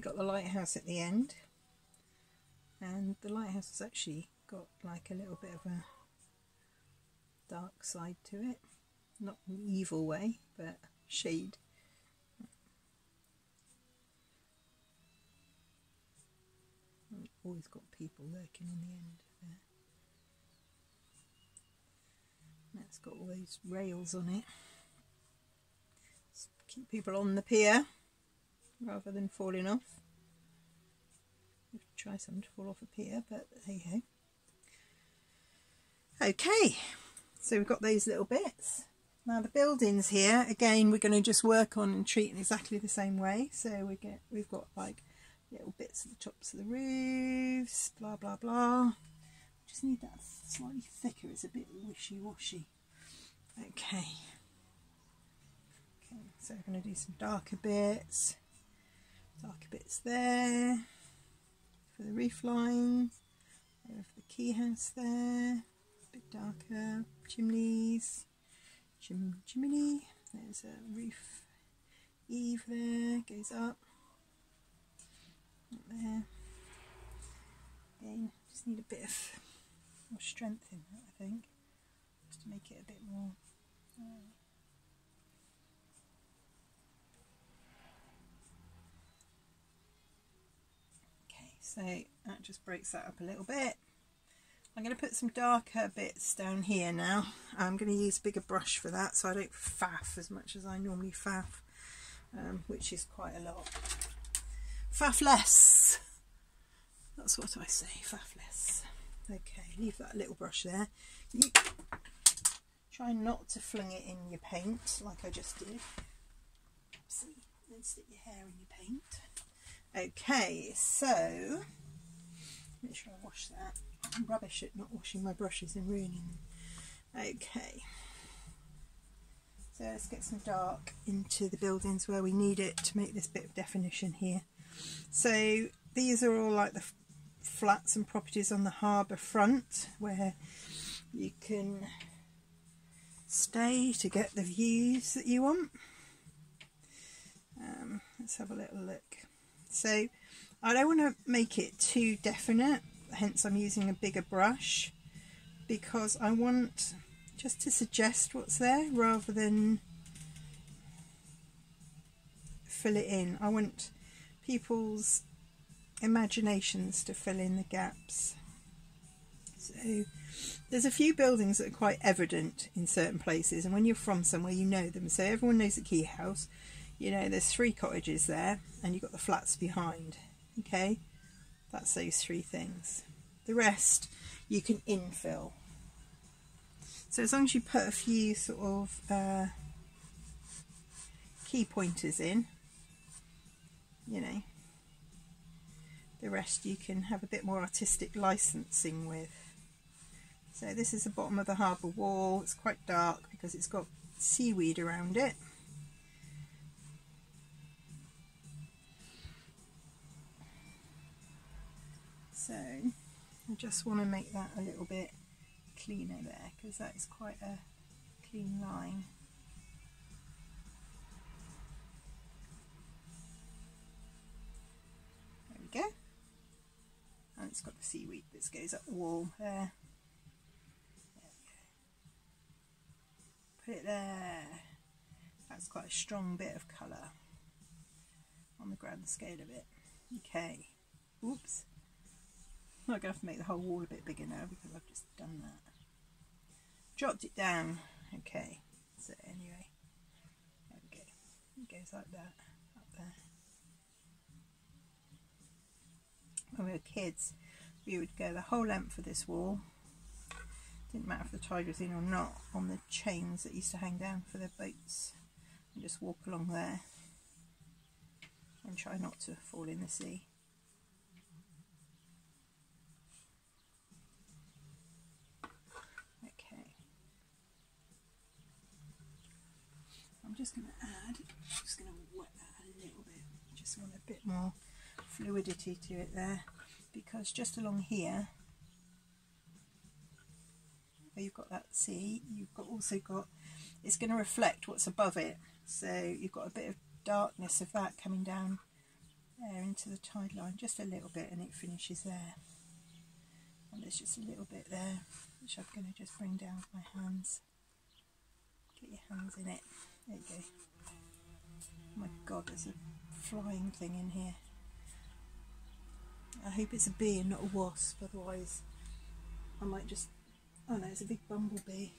We got the lighthouse at the end. And the lighthouse has actually got like a little bit of a dark side to it. Not an evil way but shade. Mm. Mm, always got people lurking in the end there. That's got all those rails on it. Keep people on the pier rather than falling off. Try some to fall off a pier, but there you go. Okay, so we've got those little bits. Now the buildings here, again, we're going to just work on and treat in exactly the same way. So we get, we've got like little bits at the tops of the roofs, blah blah blah. Just need that slightly thicker. It's a bit wishy-washy. Okay. Okay, so we're going to do some darker bits darker bits there. For the roof lines, over for the quay house there, a bit darker, chimneys, chim chimney, there's a roof eave there, goes up, up there, again just need a bit of more strength in that I think, just to make it a bit more uh, so that just breaks that up a little bit. I'm going to put some darker bits down here now. I'm going to use a bigger brush for that so I don't faff as much as I normally faff um, which is quite a lot. Faff less. That's what I say faff less. Okay leave that little brush there. You try not to fling it in your paint like I just did. See then stick your hair in your paint Okay, so make sure I wash that. I'm rubbish at not washing my brushes and ruining them. Okay, so let's get some dark into the buildings where we need it to make this bit of definition here. So these are all like the flats and properties on the harbour front where you can stay to get the views that you want. Um, let's have a little look. So I don't want to make it too definite, hence I'm using a bigger brush because I want just to suggest what's there rather than fill it in. I want people's imaginations to fill in the gaps. So there's a few buildings that are quite evident in certain places and when you're from somewhere you know them. So everyone knows the Quay House. You know there's three cottages there and you've got the flats behind. Okay, that's those three things. The rest you can infill. So as long as you put a few sort of uh, key pointers in, you know, the rest you can have a bit more artistic licensing with. So this is the bottom of the harbour wall. It's quite dark because it's got seaweed around it. So I just want to make that a little bit cleaner there because that is quite a clean line. There we go. And it's got the seaweed that goes up the wall there. Put it there. That's quite a strong bit of colour on the grand scale of it. Okay. Oops. I'm going to have to make the whole wall a bit bigger now because I've just done that. Dropped it down. Okay. So anyway, there we go. It goes like that up there. When we were kids, we would go the whole length of this wall. Didn't matter if the tide was in or not on the chains that used to hang down for the boats and just walk along there and try not to fall in the sea. I'm just going to add, I'm just going to wet that a little bit, just want a bit more fluidity to it there because just along here where you've got that sea you've got also got it's going to reflect what's above it. So you've got a bit of darkness of that coming down there into the tide line just a little bit and it finishes there. And there's just a little bit there which I'm going to just bring down with my hands. Get your hands in it there you go. Oh my god, there's a flying thing in here. I hope it's a bee and not a wasp, otherwise I might just... Oh no, it's a big bumblebee.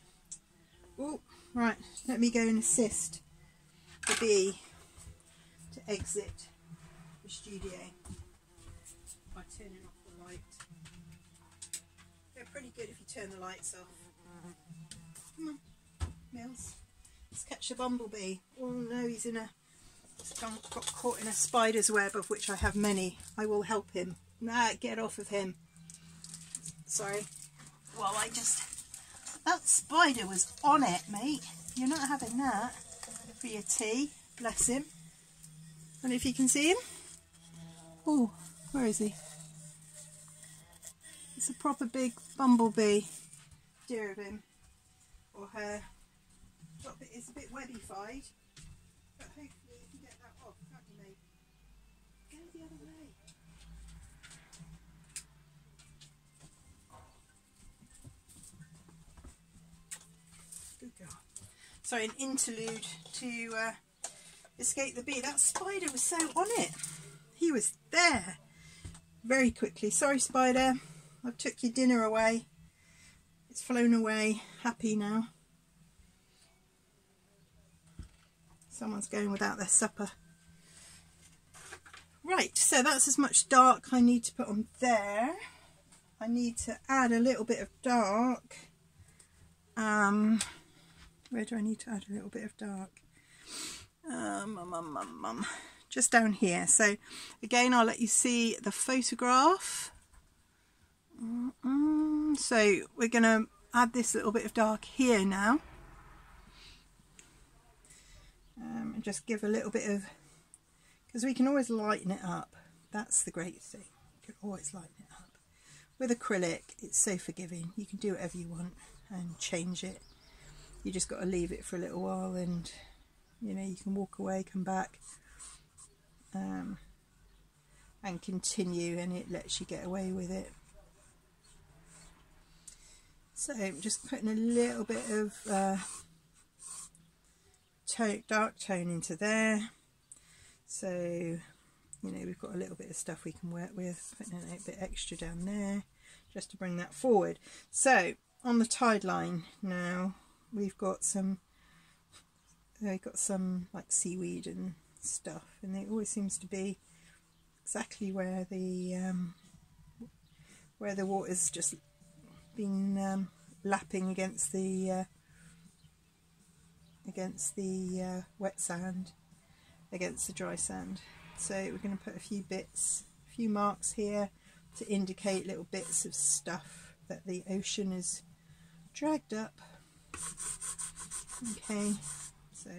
Oh, right, let me go and assist the bee to exit the studio by turning off the light. They're pretty good if you turn the lights off. Come on, Mills. Let's catch a bumblebee. Oh no, he's in a got caught in a spider's web of which I have many. I will help him. Nah, get off of him. Sorry. Well, I just... That spider was on it, mate. You're not having that for your tea. Bless him. And if you can see him. Oh, where is he? It's a proper big bumblebee. Dear of him. Or her it's a bit webbified, but hopefully you can get that off, can't you, mate? Go the other way. Good girl. Sorry, an interlude to uh, escape the bee. That spider was so on it. He was there very quickly. Sorry, spider. I've took your dinner away. It's flown away. Happy now. Someone's going without their supper. Right, so that's as much dark I need to put on there. I need to add a little bit of dark. Um, where do I need to add a little bit of dark? Um, um, um, um, um, just down here. So again, I'll let you see the photograph. Mm -mm. So we're going to add this little bit of dark here now um, and just give a little bit of because we can always lighten it up. That's the great thing. You can always lighten it up. With acrylic it's so forgiving. You can do whatever you want and change it. You just got to leave it for a little while and you know you can walk away come back um, and continue and it lets you get away with it. So just putting a little bit of uh, dark tone into there. So, you know, we've got a little bit of stuff we can work with, putting a bit extra down there just to bring that forward. So on the tide line now, we've got some, we've got some like seaweed and stuff and it always seems to be exactly where the um, where the water's just been um, lapping against the uh, against the uh, wet sand against the dry sand. So we're going to put a few bits a few marks here to indicate little bits of stuff that the ocean is dragged up. Okay so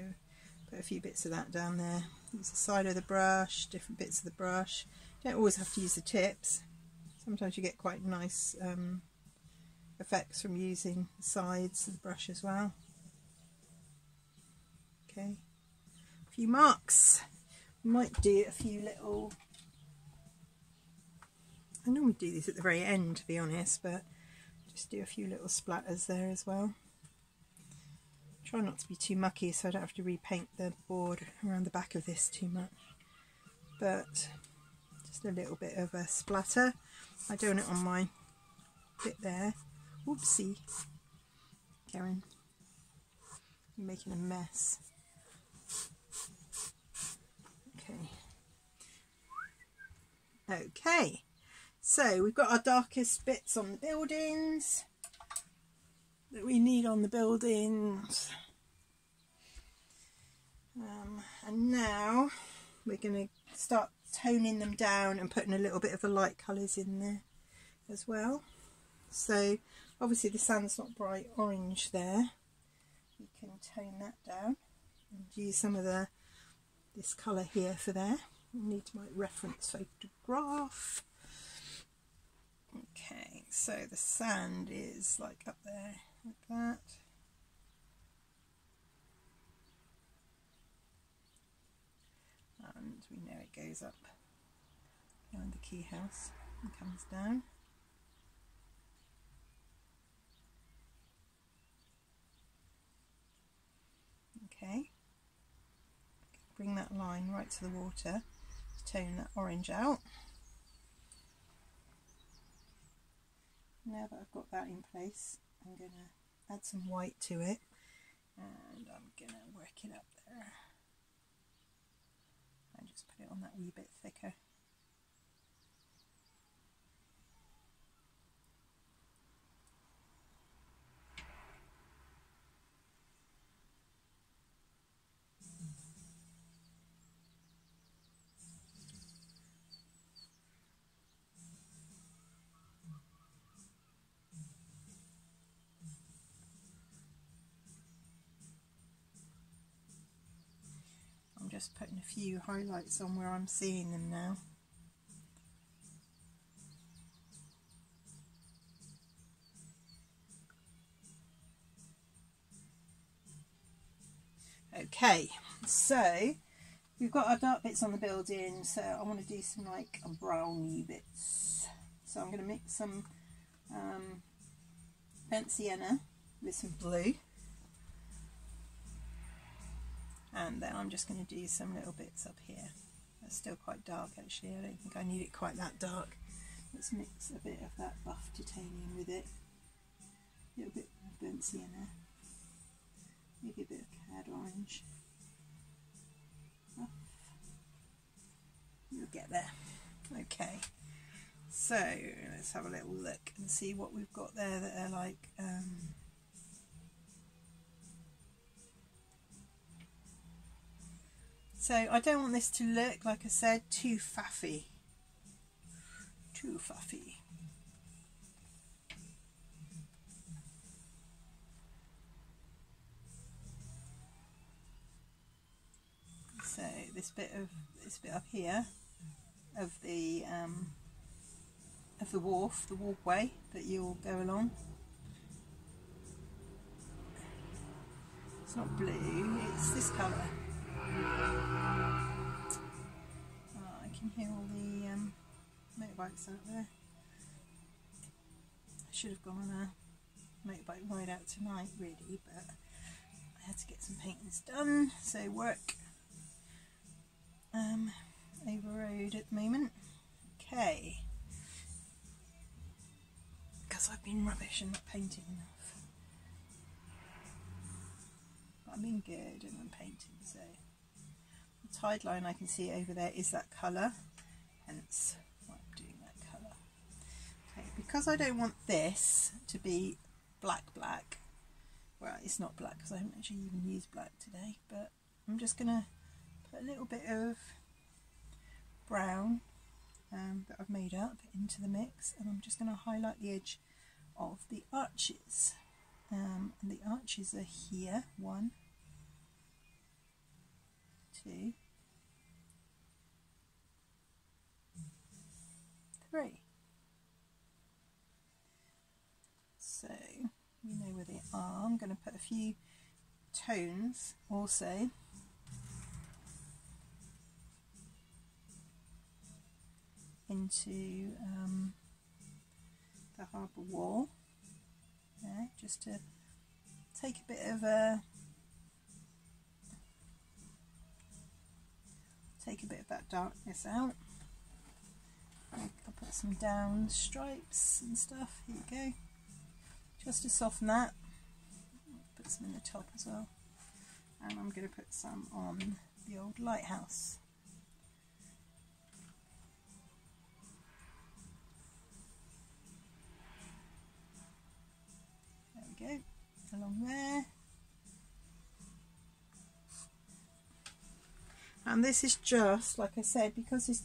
put a few bits of that down there. Use the side of the brush different bits of the brush. You don't always have to use the tips. Sometimes you get quite nice um, effects from using the sides of the brush as well okay. A few marks. Might do a few little I normally do these at the very end to be honest but just do a few little splatters there as well. Try not to be too mucky so I don't have to repaint the board around the back of this too much. But just a little bit of a splatter. I don't it on my bit there. Oopsie Karen. You're making a mess okay okay so we've got our darkest bits on the buildings that we need on the buildings. Um, and now we're going to start toning them down and putting a little bit of the light colours in there as well. So obviously the sand's not bright orange there. We can tone that down and use some of the this colour here for there. Need my reference photograph. Okay, so the sand is like up there, like that. And we know it goes up behind the quay house and comes down. Okay, bring that line right to the water tone that orange out. now that I've got that in place I'm going to add some white to it and I'm going to work it up there and just put it on that wee bit thicker just putting a few highlights on where I'm seeing them now. Okay, so we've got our dark bits on the building, so I want to do some like browny bits. So I'm going to mix some um, burnt sienna with some blue and then I'm just going to do some little bits up here. It's still quite dark actually. I don't think I need it quite that dark. Let's mix a bit of that buff titanium with it. A little bit of burnt sienna maybe a bit of cad orange. You'll get there. Okay. So let's have a little look and see what we've got there that are like um, So I don't want this to look, like I said, too faffy. Too faffy. So this bit of this bit up here of the um, of the wharf, the walkway that you'll go along. It's not blue, it's this colour. Oh, I can hear all the um, motorbikes out there. I should have gone on a motorbike ride out tonight really, but I had to get some paintings done, so work um, over road at the moment. Okay. Because I've been rubbish and not painting enough. But I'm being good and I'm painting, so tide line I can see over there is that colour, hence why I'm doing that colour. Okay, because I don't want this to be black black, well it's not black because I haven't actually even used black today, but I'm just going to put a little bit of brown um, that I've made up into the mix and I'm just going to highlight the edge of the arches. Um, and the arches are here. One two three so we know where they are. I'm going to put a few tones also. Into um, the harbour wall. Yeah, just to take a bit of a take a bit of that darkness out I'll put some down stripes and stuff. Here you go. Just to soften that. Put some in the top as well. And I'm going to put some on the old lighthouse. There we go, along there. And this is just, like I said, because it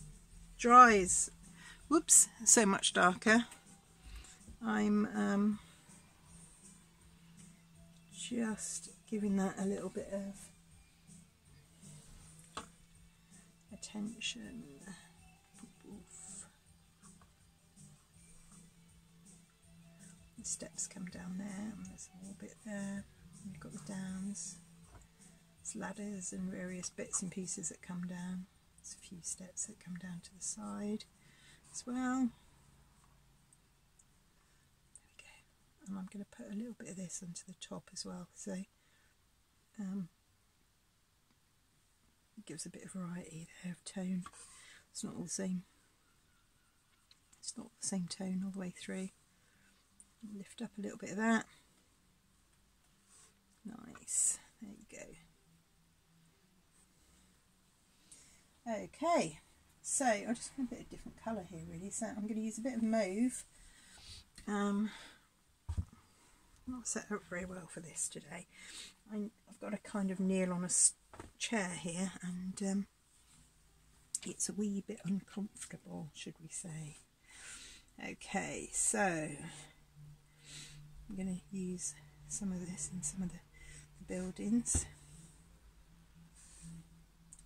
dries, whoops, so much darker, I'm um, just giving that a little bit of attention. steps come down there and there's a little bit there. You've got the downs there's ladders and various bits and pieces that come down. There's a few steps that come down to the side as well. There we go. And I'm going to put a little bit of this onto the top as well so um, it gives a bit of variety there of tone. It's not all the same. It's not the same tone all the way through. Lift up a little bit of that. Nice, there you go. Okay, so I just want a bit of different colour here really, so I'm going to use a bit of mauve. Um, not set up very well for this today. I, have got a kind of kneel on a chair here and um, it's a wee bit uncomfortable, should we say. Okay, so I'm going to use some of this in some of the, the buildings.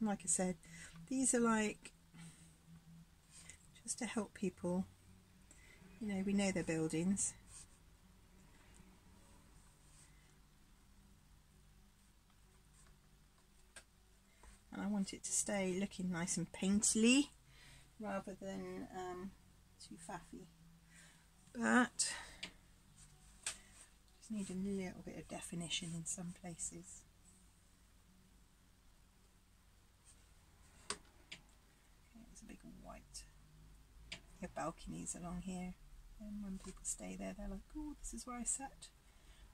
like I said, these are like just to help people, you know, we know their buildings. And I want it to stay looking nice and painterly rather than um, too faffy. But just need a little bit of definition in some places. Okay, there's a big white balconies along here and when people stay there they're like oh this is where I sat.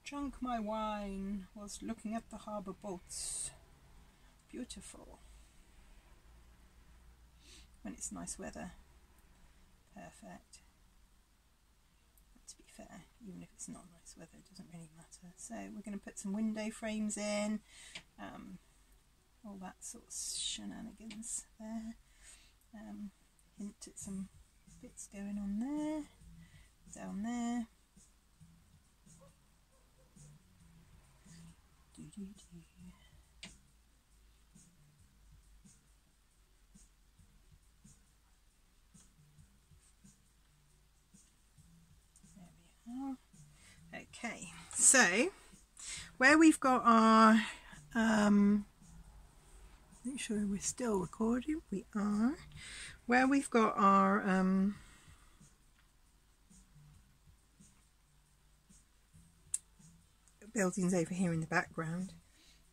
Drunk my wine whilst looking at the harbour boats. Beautiful. When it's nice weather. Perfect. To be fair, even if it's not nice weather, it doesn't really matter. So we're going to put some window frames in, um, all that sort of shenanigans there. Um, hint at some bits going on there, down there. Do do do. Okay, so where we've got our um, make sure we're still recording. We are. Where we've got our um, buildings over here in the background,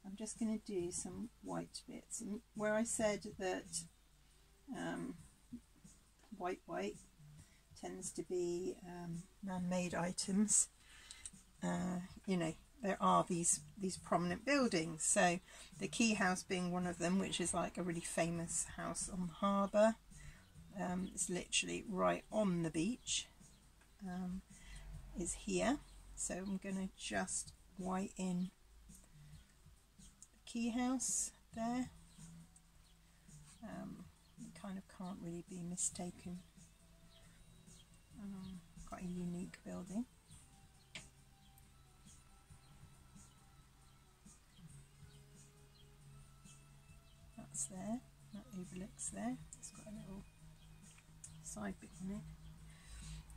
I'm just going to do some white bits. And where I said that um, white white tends to be um, man-made items, uh, you know, there are these these prominent buildings. So the Quay House being one of them, which is like a really famous house on the harbour. Um, it's literally right on the beach. Um, is here. So I'm going to just white in the Quay House there. Um, kind of can't really be mistaken. Um, quite a unique building. that's there, that overlooks there. It's got a little side bit on it.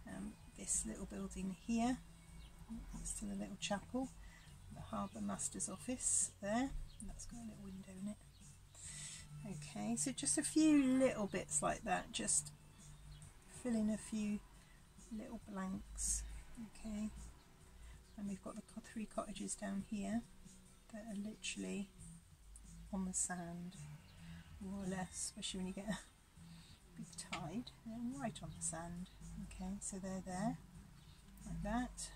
Um, this little building here, next to the little chapel, the Harbour Master's office there. That's got a little window in it. Okay, so just a few little bits like that, just fill in a few little blanks. Okay, and we've got the three cottages down here that are literally on the sand more or less, especially when you get big tide. They're right on the sand. Okay, so they're there, like that.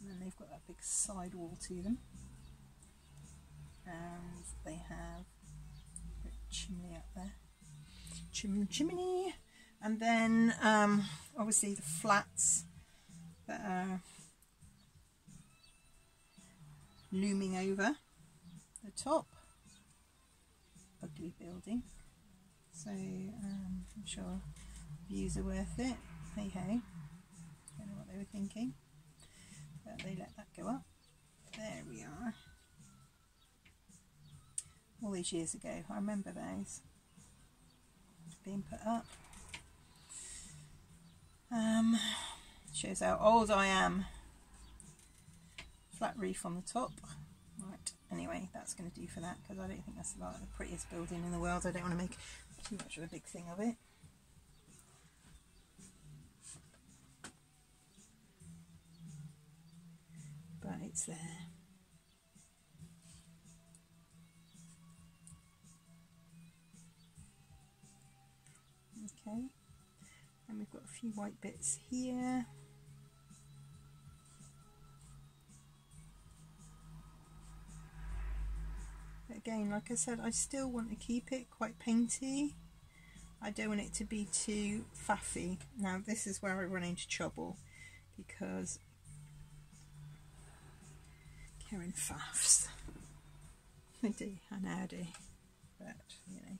And then they've got that big side wall to them. And they have a chimney up there. Chim chimney. And then um, obviously the flats that are looming over the top ugly building. So um, I'm sure views are worth it. Hey hey, don't know what they were thinking, but they let that go up. There we are. All these years ago, I remember those being put up. Um, shows how old I am. Flat roof on the top. Right, anyway, that's going to do for that because I don't think that's like the prettiest building in the world. I don't want to make too much of a big thing of it. But it's there. Okay, and we've got a few white bits here. Again, like I said, I still want to keep it quite painty. I don't want it to be too faffy. Now this is where I run into trouble because Karen faffs. [laughs] I do, I know I do. But, you know.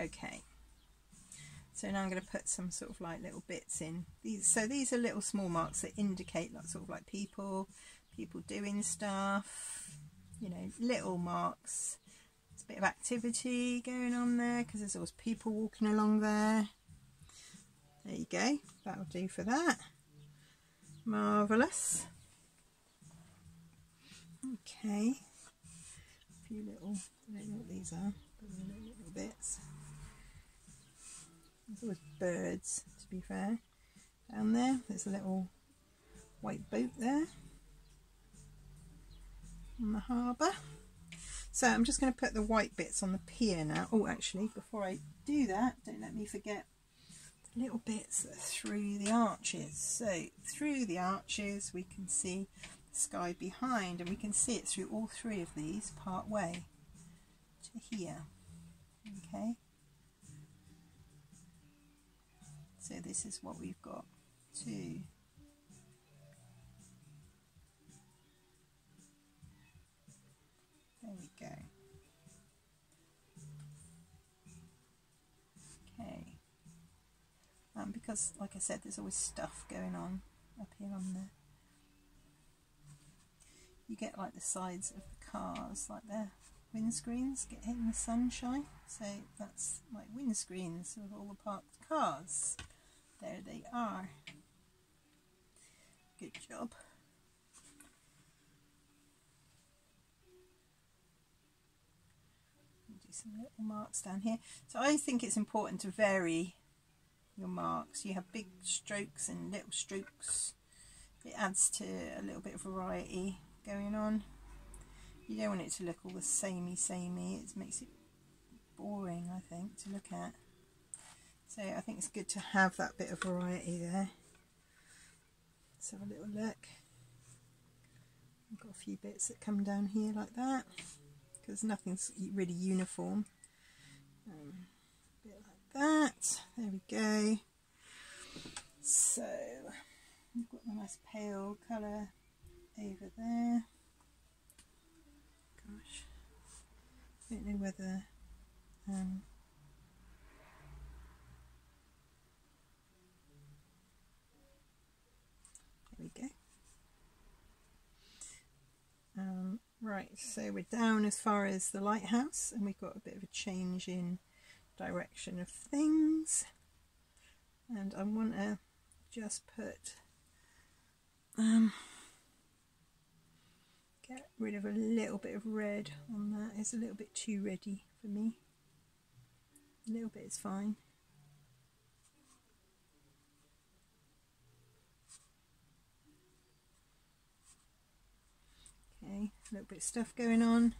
Okay. So now I'm going to put some sort of like little bits in. These, so these are little small marks that indicate like sort of like people, people doing stuff, you know, little marks. There's a bit of activity going on there because there's always people walking along there. There you go. That'll do for that. Marvellous. Okay. A few little, I don't know what these are, but little bits. There's always birds, to be fair. Down there, there's a little white boat there on the harbour. So I'm just going to put the white bits on the pier now. Oh, actually, before I do that, don't let me forget the little bits through the arches. So through the arches, we can see the sky behind, and we can see it through all three of these part way to here. Okay. So this is what we've got two. There we go. Okay. Um, because, like I said, there's always stuff going on up here on the you get like the sides of the cars, like their windscreens get hit in the sunshine. So that's like windscreens of all the parked cars. There they are. Good job. Do some little marks down here. So I think it's important to vary your marks. You have big strokes and little strokes. It adds to a little bit of variety going on. You don't want it to look all the samey samey. It makes it boring, I think, to look at. So I think it's good to have that bit of variety there. Let's have a little look. I've got a few bits that come down here like that because nothing's really uniform. Um, a bit like that. There we go. So we've got the nice pale colour over there. Gosh, don't know whether um, we go. Um, right, so we're down as far as the lighthouse, and we've got a bit of a change in direction of things. And I want to just put um, get rid of a little bit of red on that. It's a little bit too ready for me. A little bit is fine. Okay, a little bit of stuff going on.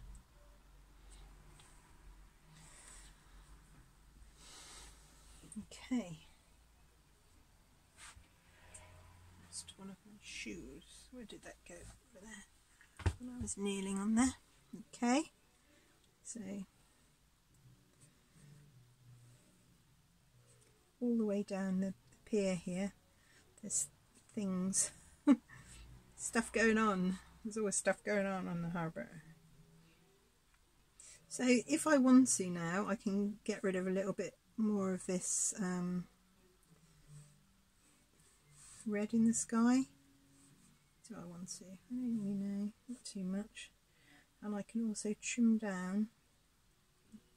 Okay. Just one of my shoes. Where did that go? Over there. When I was kneeling on there. Okay. So all the way down the pier here there's things [laughs] stuff going on there's always stuff going on on the harbour so if I want to now I can get rid of a little bit more of this um, red in the sky. Do I want to? I don't really know. Not too much. And I can also trim down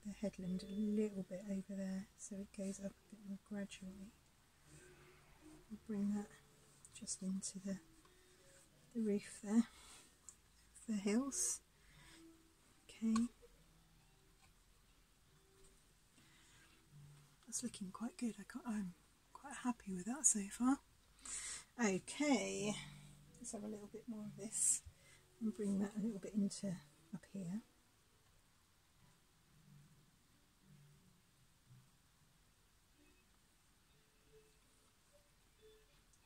the headland a little bit over there so it goes up a bit more gradually. I'll bring that just into the, the roof there, the hills. Okay. That's looking quite good. I am quite happy with that so far. Okay, let's have a little bit more of this and bring that a little bit into up here.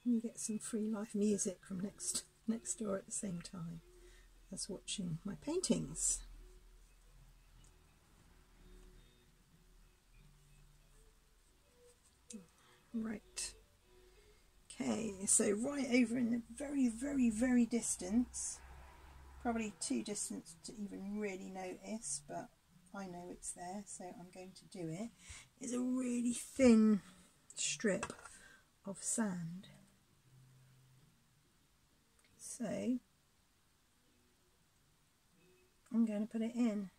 you get some free live music from next next door at the same time as watching my paintings. Right. Okay, so right over in the very, very, very distance, probably too distant to even really notice, but I know it's there, so I'm going to do it. it, is a really thin strip of sand. So I'm going to put it in.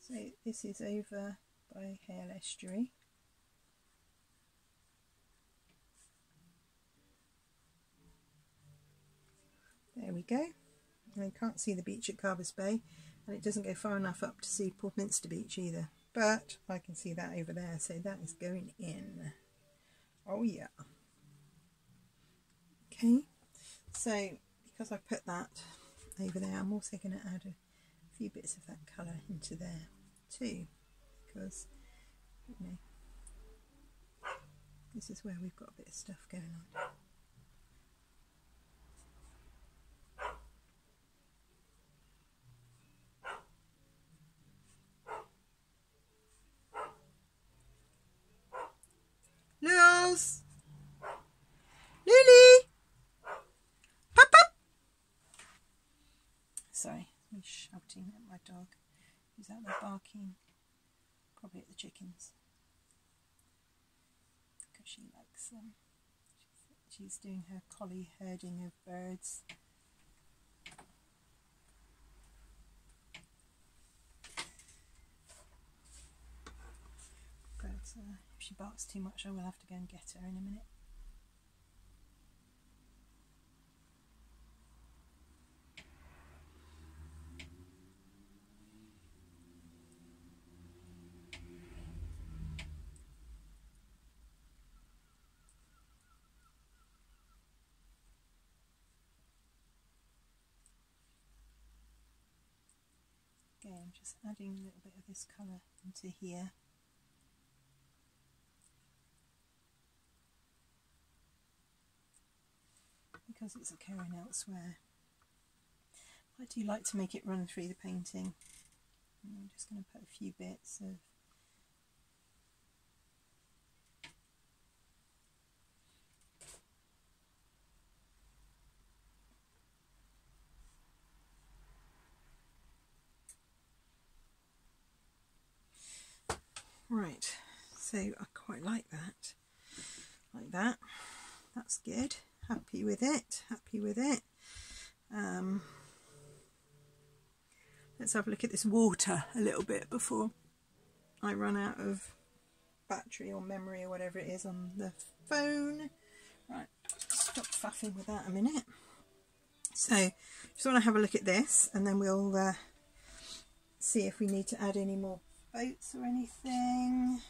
So this is over by Hayle Estuary. There we go. And you can't see the beach at Carbis Bay and it doesn't go far enough up to see Porthminster Beach either. But I can see that over there, so that is going in. Oh yeah. Okay, so because I put that over there, I'm also going to add a few bits of that colour into there too, because you know this is where we've got a bit of stuff going on. Lils! Lily! shouting at my dog, who's out there barking, probably at the chickens, because she likes um, them. She's, doing her collie herding of birds. But uh, if she barks too much, I will have to go and get her in a minute. Again, just adding a little bit of this colour into here. because it's occurring elsewhere. I do like to make it run through the painting. I'm just going to put a few bits of Right, so I quite like that, like that, that's good. Happy with it. Happy with it. Um, let's have a look at this water a little bit before I run out of battery or memory or whatever it is on the phone. Right stop faffing with that a minute. So just want to have a look at this and then we'll uh, see if we need to add any more boats or anything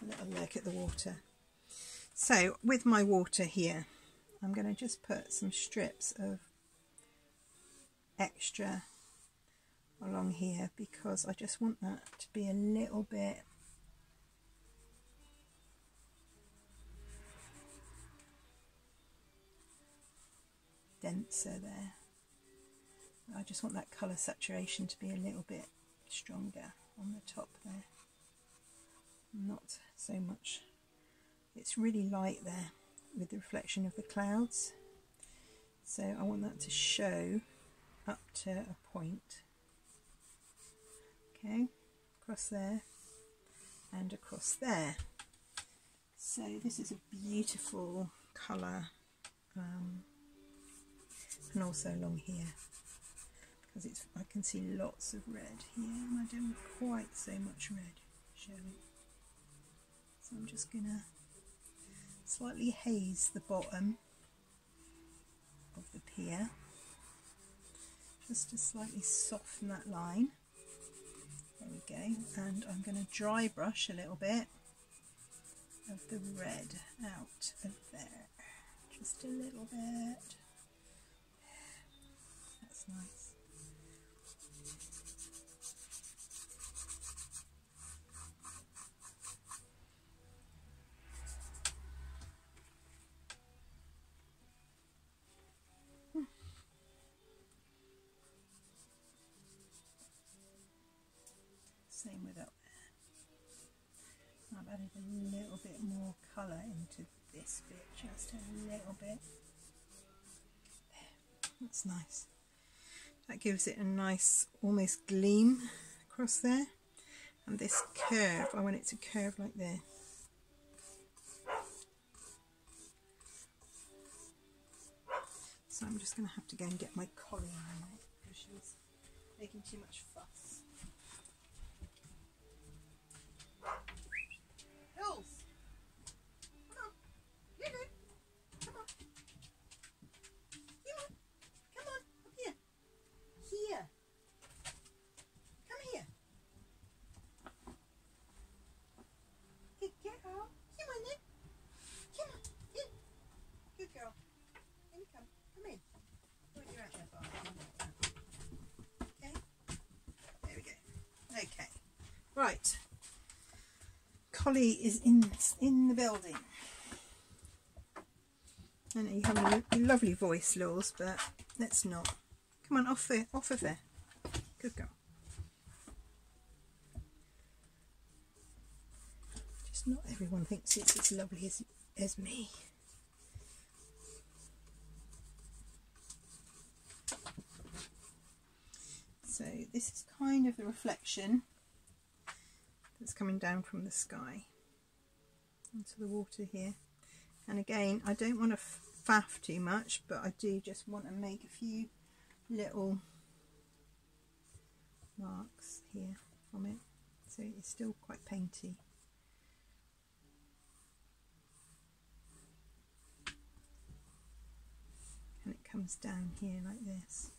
a little look at the water. So with my water here, I'm going to just put some strips of extra along here because I just want that to be a little bit denser there. I just want that colour saturation to be a little bit stronger on the top there. Not so much. It's really light there with the reflection of the clouds. So I want that to show up to a point. Okay across there and across there. So this is a beautiful colour um, and also along here because it's I can see lots of red here and I don't quite so much red showing so I'm just going to slightly haze the bottom of the pier just to slightly soften that line. There we go. And I'm going to dry brush a little bit of the red out of there. Just a little bit. Nice. same with up there. I've added a little bit more colour into this bit, just a little bit. There, that's nice. That gives it a nice almost gleam across there. And this curve, I want it to curve like this. So I'm just going to have to go and get my collie because making too much fuss. Right. Collie is in in the building. I know you have a lovely voice, Laws, but let's not. Come on, off there, off of there. Good girl. Just not everyone thinks it's as lovely as as me. So this is kind of the reflection that's coming down from the sky into the water here. And again, I don't want to faff too much, but I do just want to make a few little marks here from it so it's still quite painty. And it comes down here like this.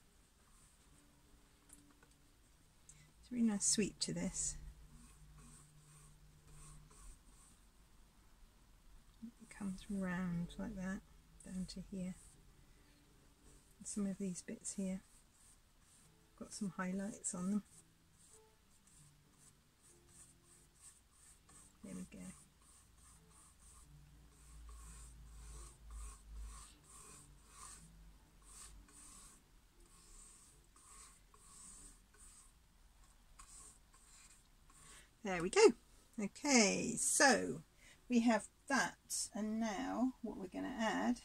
It's a really nice sweep to this it comes round like that down to here. Some of these bits here got some highlights on them. There we go. There we go. Okay so we have that. And now what we're going to add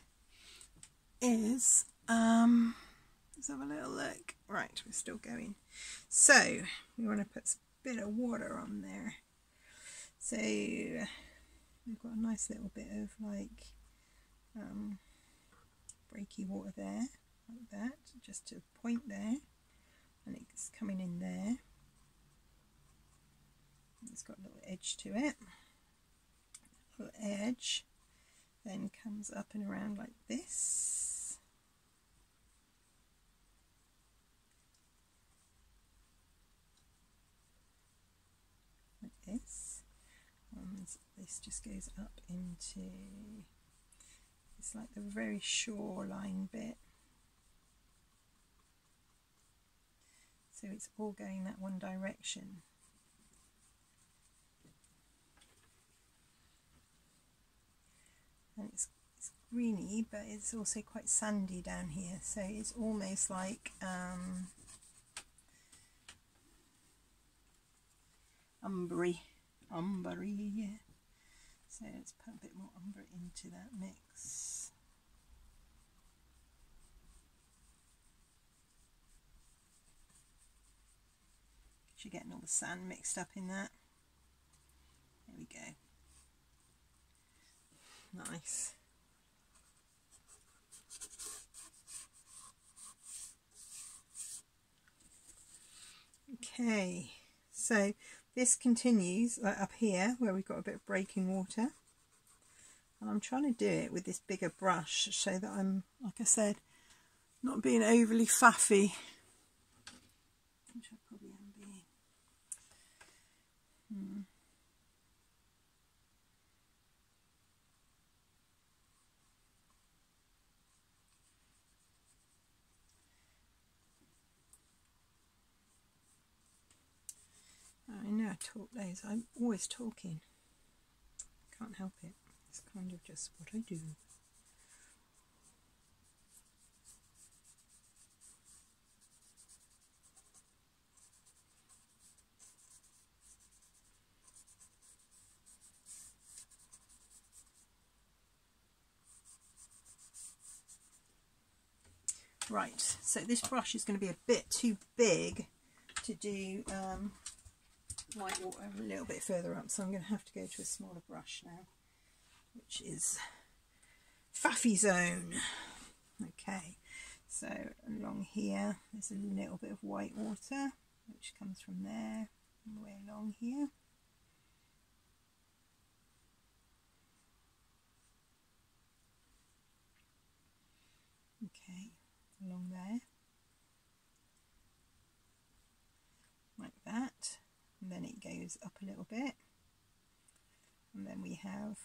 is um let's have a little look. Right we're still going. So we want to put a bit of water on there. So we've got a nice little bit of like um, breaky water there like that just to point there. And it's coming in there. It's got a little edge to it edge then comes up and around like this. Like this. And this just goes up into it's like the very shoreline bit. So it's all going that one direction and it's, it's greeny but it's also quite sandy down here so it's almost like um, umbery, umbery, yeah. So let's put a bit more umber into that mix. You're getting all the sand mixed up in that. There we go. Nice. Okay, so this continues like up here where we've got a bit of breaking water. And I'm trying to do it with this bigger brush so that I'm, like I said, not being overly faffy. Which I probably am being. Hmm. I know I talk days. I'm always talking. Can't help it. It's kind of just what I do. Right, so this brush is going to be a bit too big to do um, white water a little bit further up so I'm going to have to go to a smaller brush now which is Faffy Zone. Okay so along here there's a little bit of white water which comes from there way along here. Okay along there. Like that and then it goes up a little bit. And then we have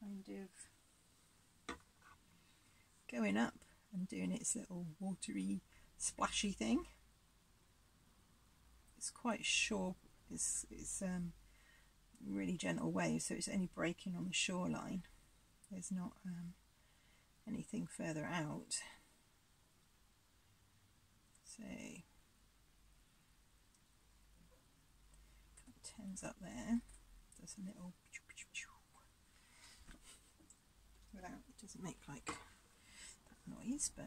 kind of going up and doing its little watery splashy thing. It's quite short it's, it's um, really gentle waves so it's only breaking on the shoreline. There's not um, anything further out. So turns up there. Does a little without it doesn't make like that noise but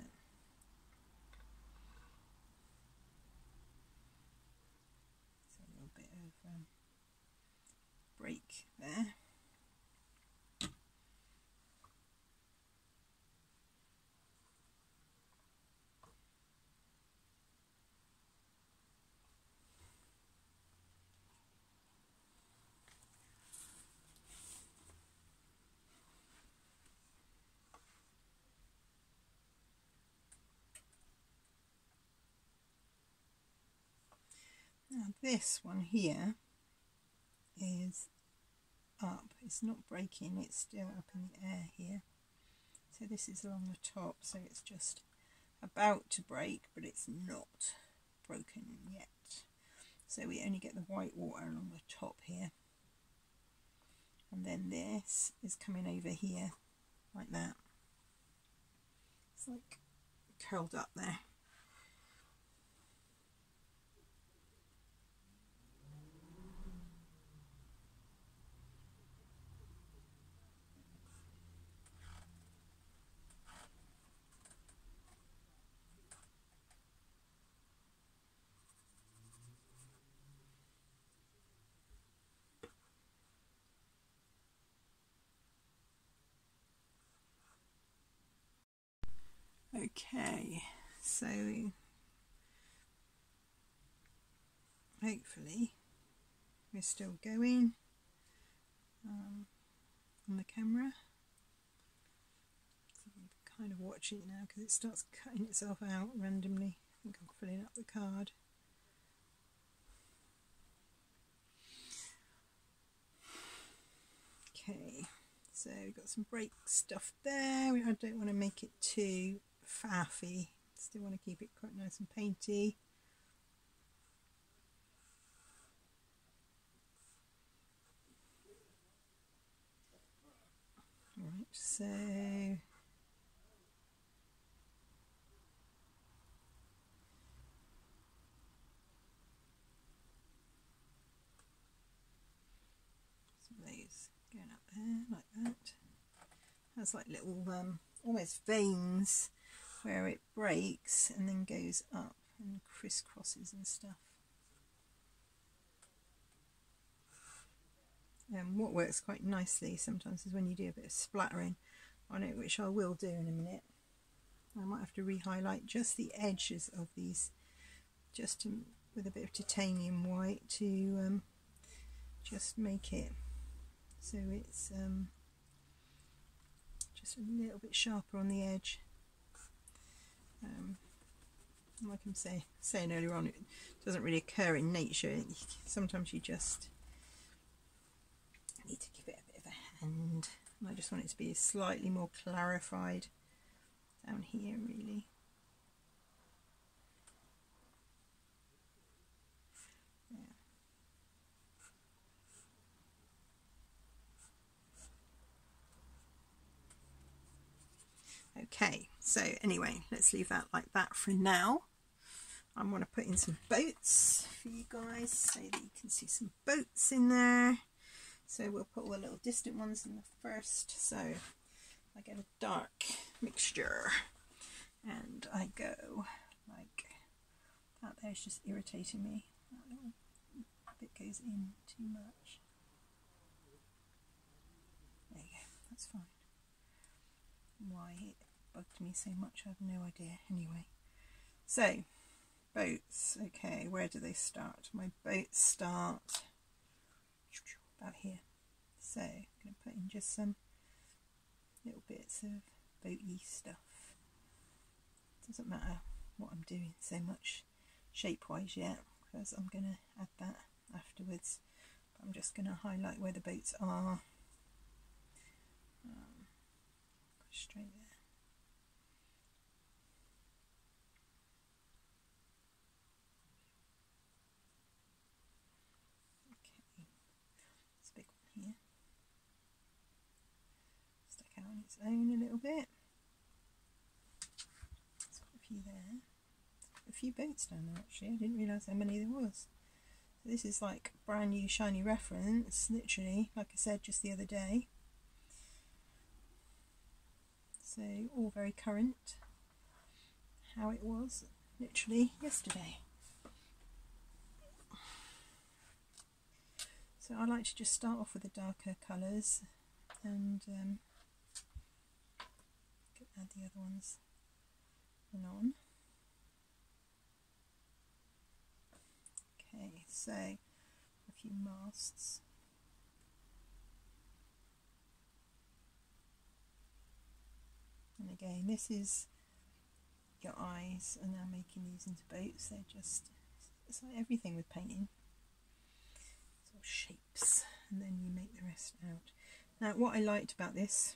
it's a little bit of um, break there Now this one here is up. It's not breaking, it's still up in the air here. So this is along the top, so it's just about to break, but it's not broken yet. So we only get the white water along the top here. And then this is coming over here like that. It's like curled up there. Okay, so hopefully we're still going um, on the camera. So I'm kind of watching it now because it starts cutting itself out randomly. I think I'm filling up the card. Okay, so we've got some break stuff there. I don't want to make it too faffy. Still want to keep it quite nice and painty. Right, so going up there like that. Has like little um, almost veins where it breaks and then goes up and crisscrosses and stuff. Um, what works quite nicely sometimes is when you do a bit of splattering on it, which I will do in a minute. I might have to re-highlight just the edges of these, just to, with a bit of titanium white to um, just make it so it's um, just a little bit sharper on the edge. Um, like I'm say, saying earlier on, it doesn't really occur in nature. Sometimes you just need to give it a bit of a hand. And I just want it to be slightly more clarified down here, really. Okay, so anyway, let's leave that like that for now. I'm to put in some boats for you guys so that you can see some boats in there. So we'll put all the little distant ones in the first. So I get a dark mixture and I go like that there's just irritating me. That little bit goes in too much. There you go, that's fine. Why it bugged me so much, I have no idea. Anyway, so boats. Okay, where do they start? My boats start about here. So I'm going to put in just some little bits of boaty stuff. Doesn't matter what I'm doing so much shape-wise yet because I'm going to add that afterwards. I'm just going to highlight where the boats are. Um, straight there. Its own a little bit. There's quite a few there. A few boats down there actually. I didn't realise how many there was. So this is like brand new shiny reference, literally, like I said just the other day. So all very current. How it was literally yesterday. So I like to just start off with the darker colours and um, add the other ones on. Okay, so a few masts. And again, this is your eyes, and now making these into boats. They're just it's like everything with painting. Sort of shapes and then you make the rest out. Now what I liked about this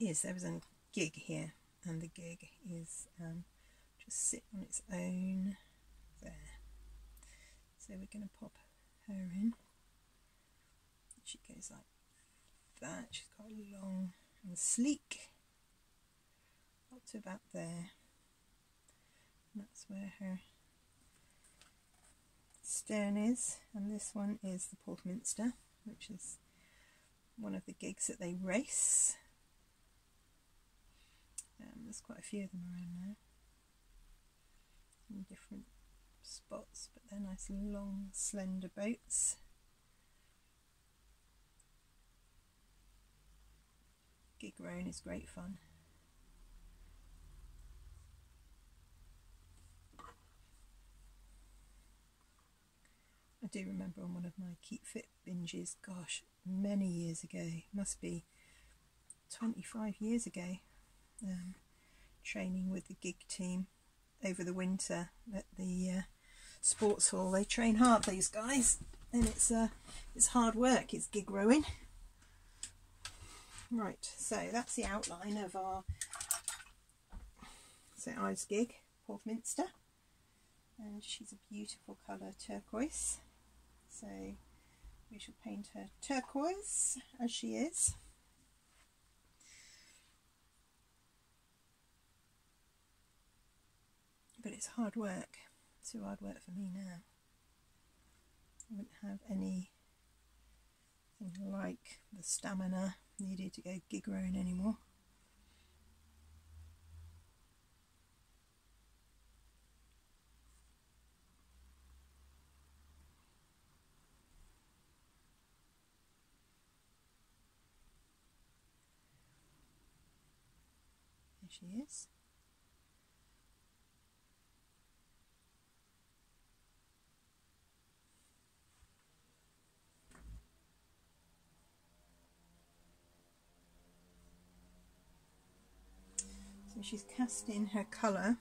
is there was a gig here and the gig is um, just sit on its own there. So we're going to pop her in. She goes like that. She's got long and sleek up to about there. And that's where her stern is and this one is the Porthminster which is one of the gigs that they race um, there's quite a few of them around now. In different spots but they're nice long slender boats. Gig rowing is great fun. I do remember on one of my Keep Fit binges, gosh, many years ago, must be 25 years ago, um, training with the gig team over the winter at the uh, sports hall. They train hard, these guys, and it's uh, it's hard work. It's gig rowing. Right, so that's the outline of our St Ives gig, Porthminster, and she's a beautiful colour turquoise. So we shall paint her turquoise as she is. But it's hard work, too hard work for me now. I wouldn't have any like the stamina needed to go gig rowing anymore. There she is. She's casting her colour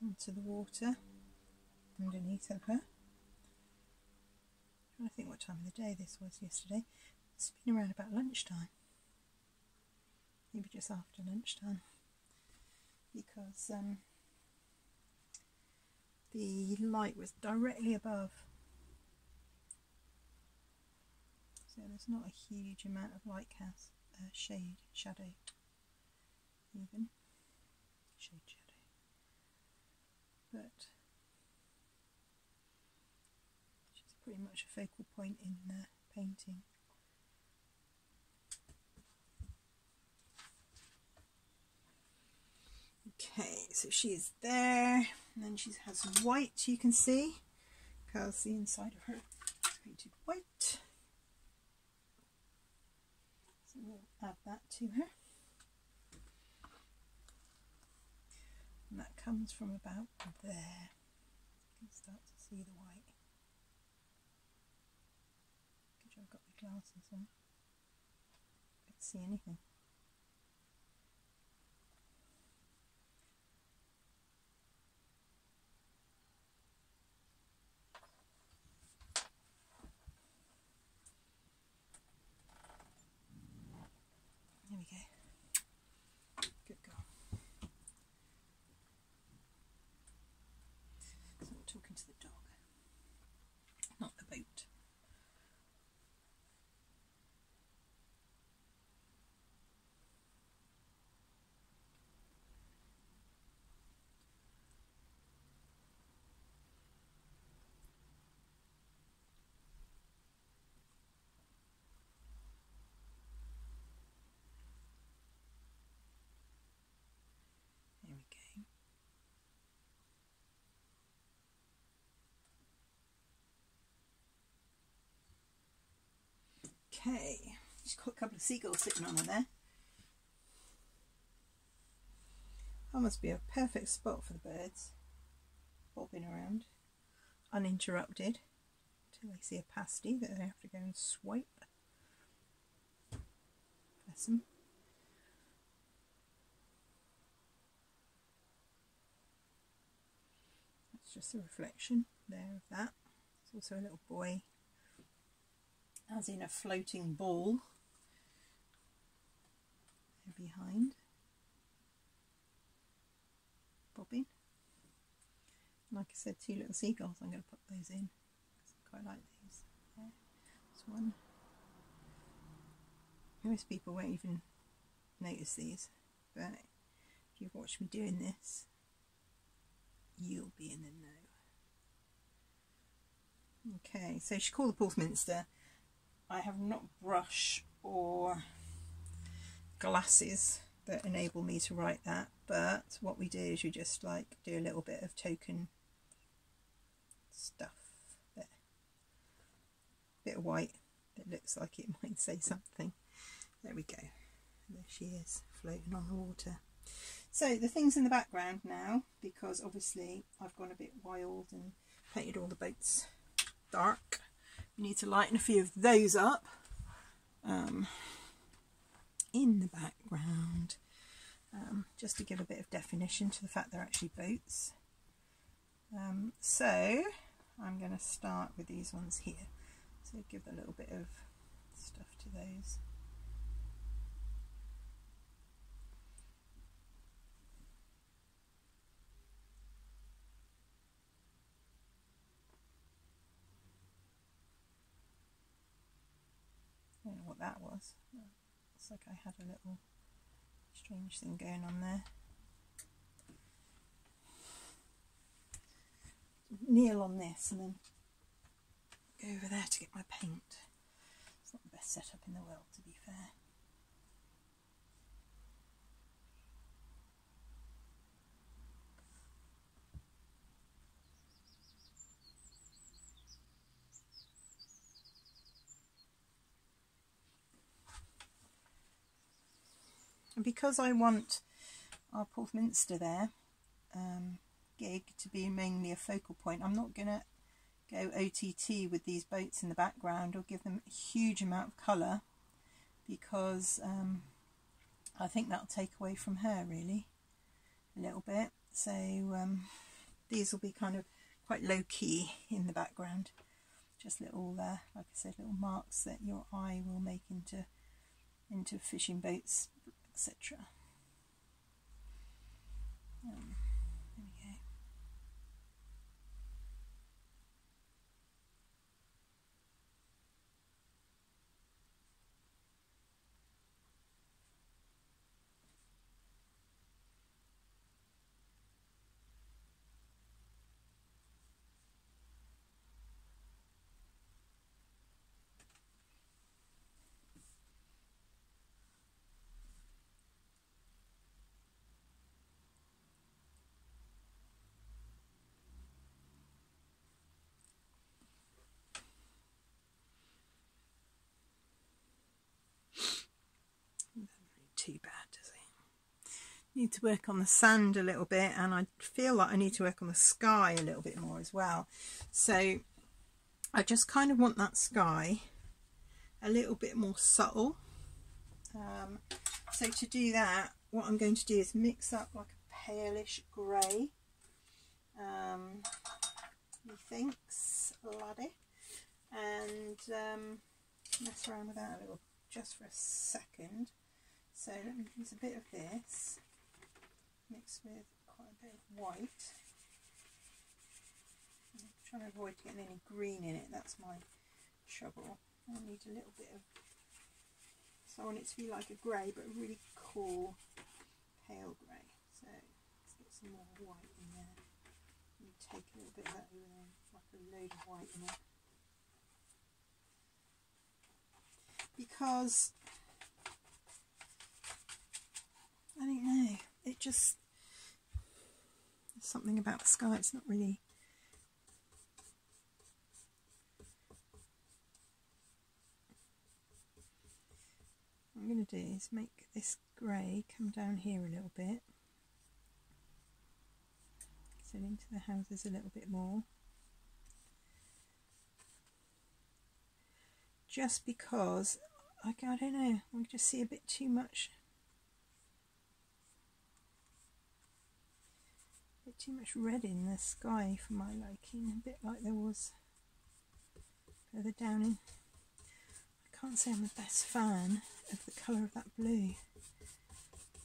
into the water underneath of her. I think what time of the day this was yesterday. It's been around about lunchtime maybe just after lunchtime because um, the light was directly above so there's not a huge amount of light cast uh, shade shadow. Even shade shadow. But it's pretty much a focal point in the painting. Okay, so she is there, and then she has white, you can see, because the inside of her is painted white. So we'll add that to her. And that comes from about there. You can start to see the white. Good job I've got my glasses on. I can't see anything. Okay, just got a couple of seagulls sitting on her there. That must be a perfect spot for the birds, bobbing around, uninterrupted, until they see a pasty that they have to go and swipe. Bless them. It's just a reflection there of that. There's also a little buoy, as in a floating ball behind. Bobbing. Like I said, two little seagulls, I'm going to put those in. I quite like these. There. This one. Most people won't even notice these, but if you've watched me doing this, you'll be in the know. Okay, so she called the Porthminster. I have not brush or glasses that enable me to write that, but what we do is you just like do a little bit of token stuff there. Bit of white that looks like it [laughs] might say something. There we go. There she is, floating on the water. So the things in the background now, because obviously I've gone a bit wild and painted all the boats dark. We need to lighten a few of those up um, in the background, um, just to give a bit of definition to the fact they're actually boats. Um, so I'm going to start with these ones here. So give a little bit of stuff to those. That was. Looks like I had a little strange thing going on there. Kneel on this and then go over there to get my paint. It's not the best setup in the world to be fair. And because I want our Porthminster there um, gig to be mainly a focal point, I'm not going to go OTT with these boats in the background or give them a huge amount of colour because um, I think that'll take away from her really a little bit. So um, these will be kind of quite low key in the background. Just little, uh, like I said, little marks that your eye will make into into fishing boats etc. Um, too bad, does it? Need to work on the sand a little bit and I feel like I need to work on the sky a little bit more as well. So I just kind of want that sky a little bit more subtle. Um, so to do that, what I'm going to do is mix up like a palish grey. Um, methinks, laddie. And um, mess around with that a little just for a second. So let me use a bit of this mixed with quite a bit of white. I'm trying to avoid getting any green in it, that's my trouble. I need a little bit of, so I want it to be like a grey but a really cool pale grey. So let's get some more white in there. And take a little bit of that over there, like a load of white in it. Because I don't know. It just something about the sky. It's not really. What I'm going to do is make this grey come down here a little bit. So into the houses a little bit more. Just because I, I don't know, I just see a bit too much too much red in the sky for my liking, a bit like there was further down in. I can't say I'm the best fan of the colour of that blue.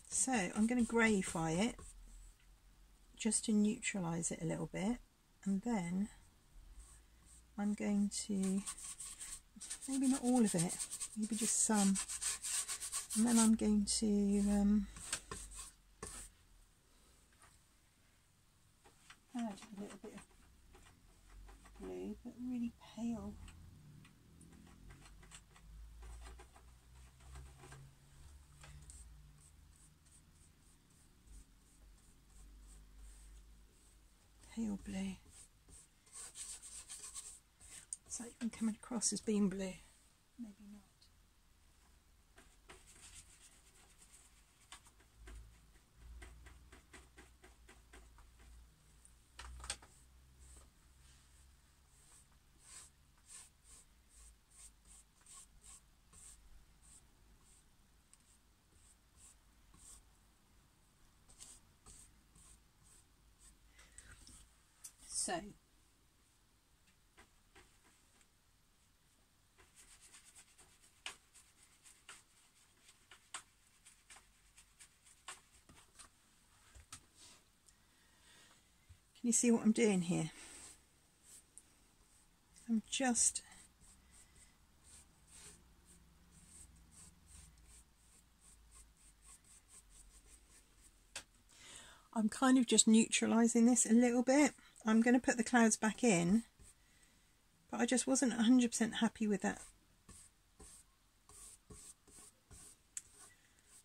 So I'm going to greyify it just to neutralise it a little bit and then I'm going to, maybe not all of it, maybe just some and then I'm going to um, add a little bit of blue but really pale pale blue. That even coming across as being blue? Maybe not. So Can you see what I'm doing here? I'm just I'm kind of just neutralising this a little bit. I'm going to put the clouds back in, but I just wasn't 100% happy with that.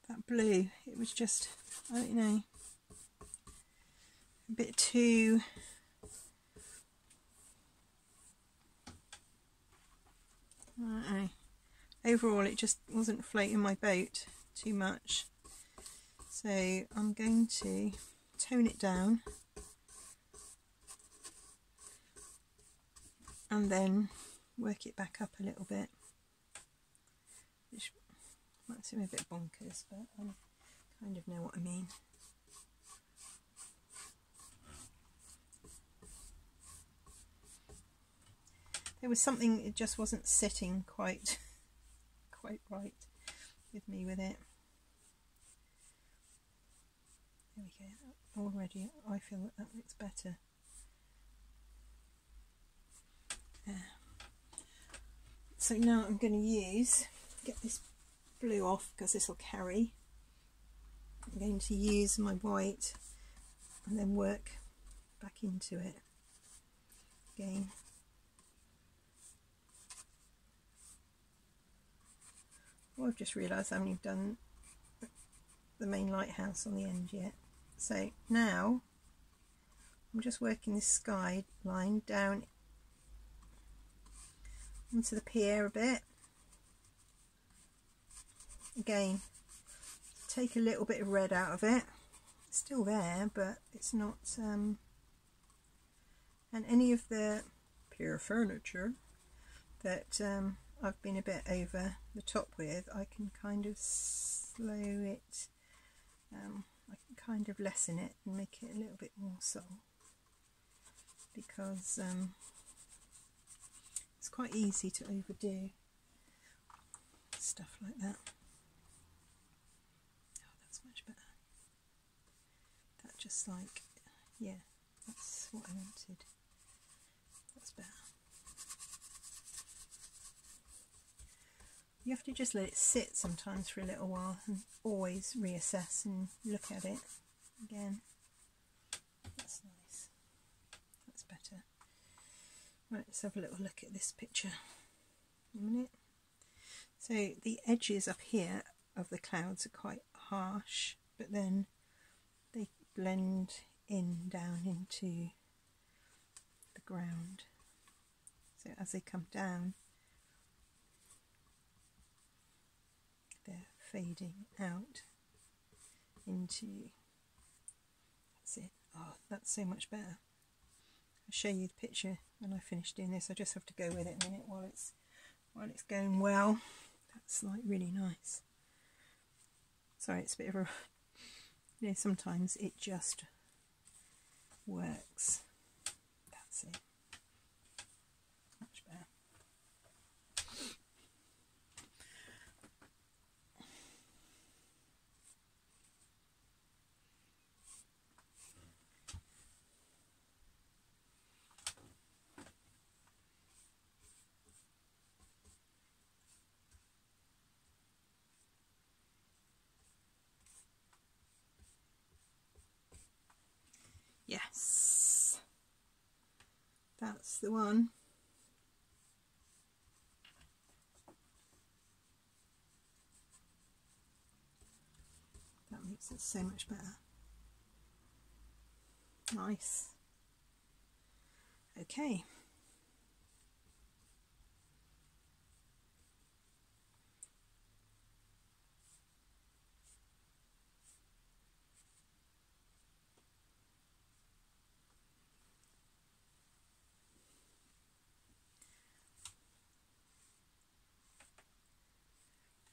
That blue, it was just, I don't know, a bit too Overall, it just wasn't floating my boat too much. So I'm going to tone it down. And then work it back up a little bit. Which might seem a bit bonkers but I kind of know what I mean there was something it just wasn't sitting quite [laughs] quite right with me with it. There we go. Already I feel that that looks better. So now I'm going to use, get this blue off because this will carry. I'm going to use my white and then work back into it. Again. I've just realised I haven't even done the main lighthouse on the end yet. So now I'm just working this sky line down onto the pier a bit. Again, take a little bit of red out of it. It's still there, but it's not... Um, and any of the pier furniture that um, I've been a bit over the top with, I can kind of slow it, um, I can kind of lessen it and make it a little bit more subtle because um, it's quite easy to overdo stuff like that. Oh, that's much better. That just like, yeah, that's what I wanted. That's better. You have to just let it sit sometimes for a little while and always reassess and look at it again. That's nice. That's better. Right, let's have a little look at this picture a minute. So the edges up here of the clouds are quite harsh, but then they blend in down into the ground. So as they come down, they're fading out into, that's it. Oh, that's so much better. I'll show you the picture when I finish doing this. I just have to go with it a minute while it's while it's going well. That's like really nice. Sorry, it's a bit of a [laughs] you know, sometimes it just works. That's it. Much better. Yes, that's the one. That makes it so much better. Nice. Okay.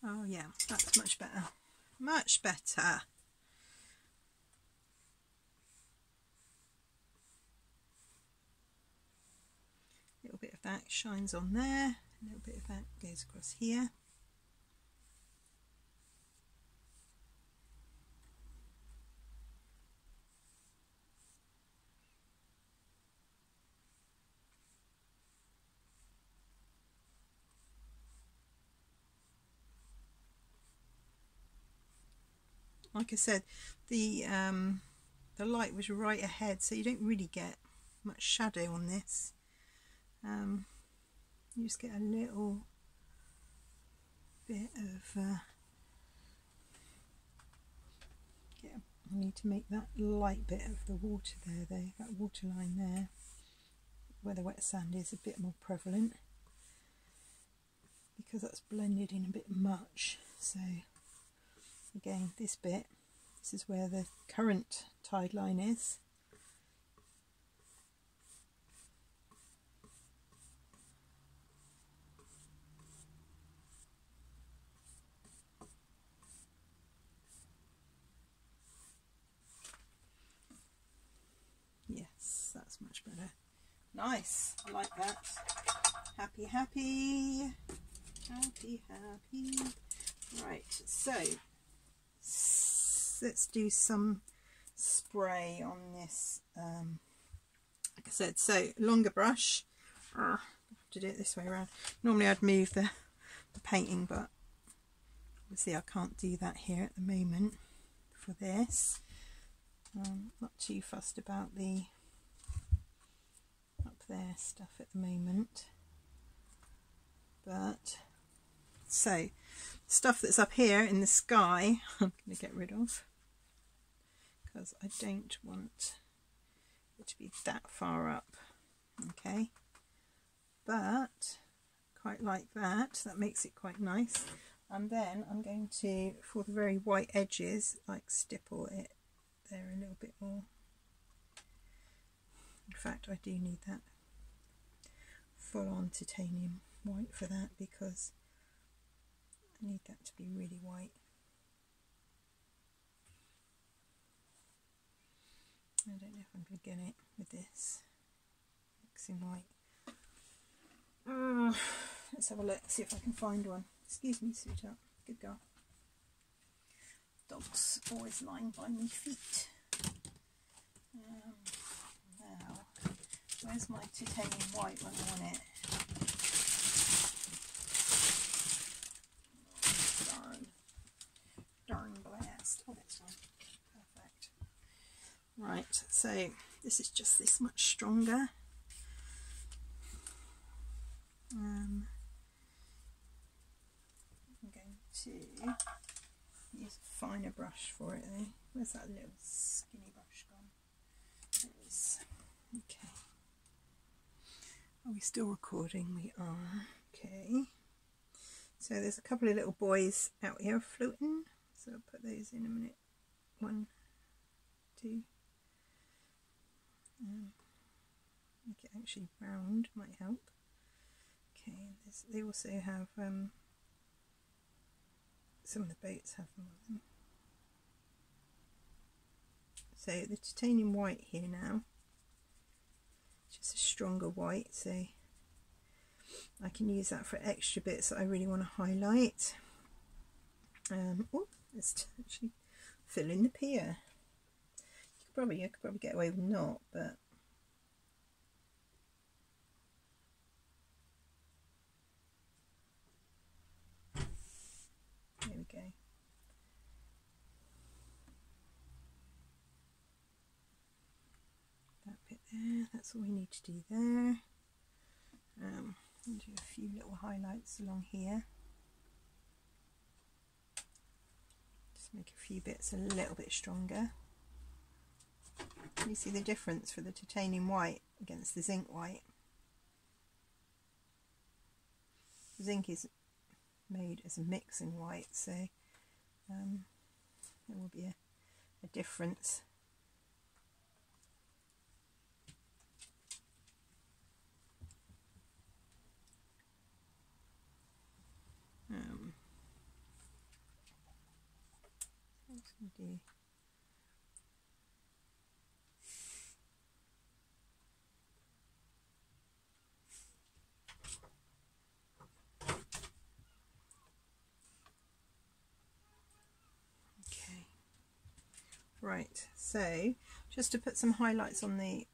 Oh yeah, that's much better. Much better. A little bit of that shines on there, a little bit of that goes across here. Like I said the um, the light was right ahead so you don't really get much shadow on this. Um, you just get a little bit of uh, get, I need to make that light bit of the water there though, that water line there where the wet sand is a bit more prevalent because that's blended in a bit much so again this bit. This is where the current tide line is. Yes that's much better. Nice. I like that. Happy happy. Happy happy. Right so let's do some spray on this um, like I said so longer brush. Uh, to do it this way around. Normally I'd move the, the painting but obviously I can't do that here at the moment for this. Um, not too fussed about the up there stuff at the moment. But so stuff that's up here in the sky [laughs] I'm going to get rid of because I don't want it to be that far up okay? But quite like that that makes it quite nice. And then I'm going to for the very white edges like stipple it there a little bit more. In fact I do need that full on titanium white for that because I need that to be really white. I don't know if I'm going to get it with this mixing white. Uh, let's have a look, see if I can find one. Excuse me, sweetheart. Good girl. Dog's always lying by my feet. Um, now, where's my titanium white when I want it? Right, so this is just this much stronger. Um, I'm going to use a finer brush for it though. Where's that little skinny brush gone? There it is. Okay. Are we still recording? We are. Okay. So there's a couple of little buoys out here floating. So I'll put those in a minute. One, two, um, make it actually round might help. Okay, they also have um, some of the boats have them on them. So the titanium white here now, just a stronger white so I can use that for extra bits that I really want to highlight um, oh let's actually fill in the pier probably I could probably get away with not but there we go. That bit there that's all we need to do there. Um, do a few little highlights along here. Just make a few bits a little bit stronger you see the difference for the titanium white against the zinc white zinc is made as a mixing white so um, there will be a, a difference Um, do? Right, so just to put some highlights on the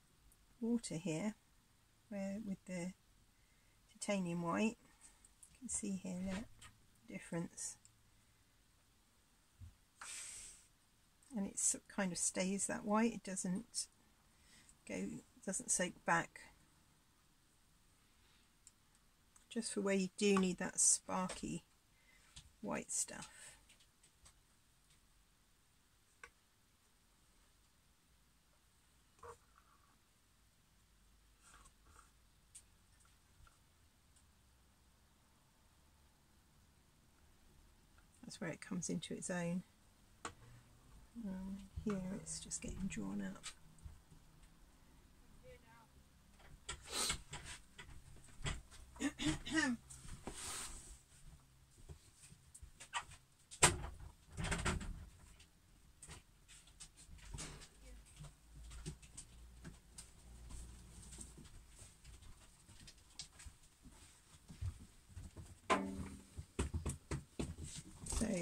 water here, where with the titanium white, you can see here that difference. And it kind of stays that white. It doesn't go doesn't soak back. Just for where you do need that sparky white stuff that's where it comes into its own. Um, here it's just getting drawn up. [clears throat]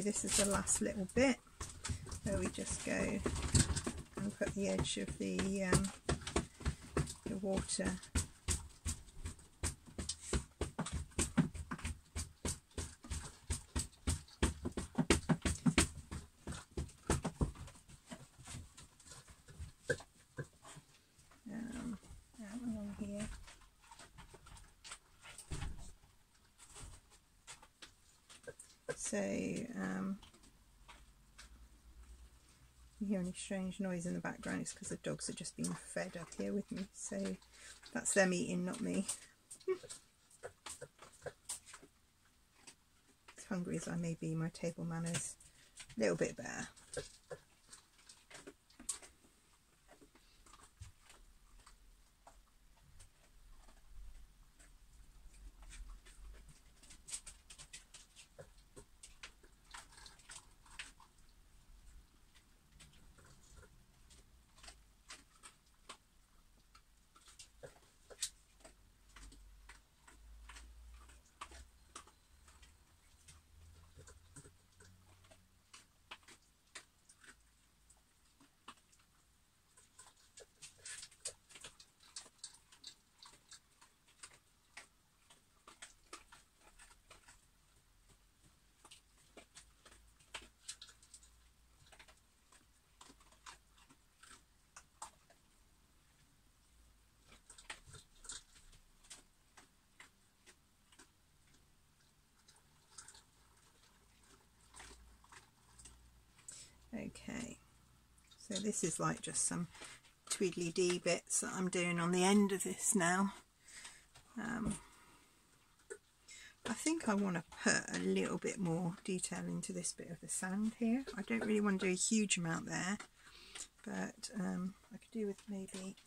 this is the last little bit where we just go and put the edge of the, um, the water So um, you hear any strange noise in the background, is because the dogs are just being fed up here with me. So that's them eating, not me. [laughs] as hungry as I may be, my table manners a little bit better. Okay, so this is like just some tweedly dee bits that I'm doing on the end of this now. Um, I think I want to put a little bit more detail into this bit of the sand here. I don't really want to do a huge amount there, but um, I could do with maybe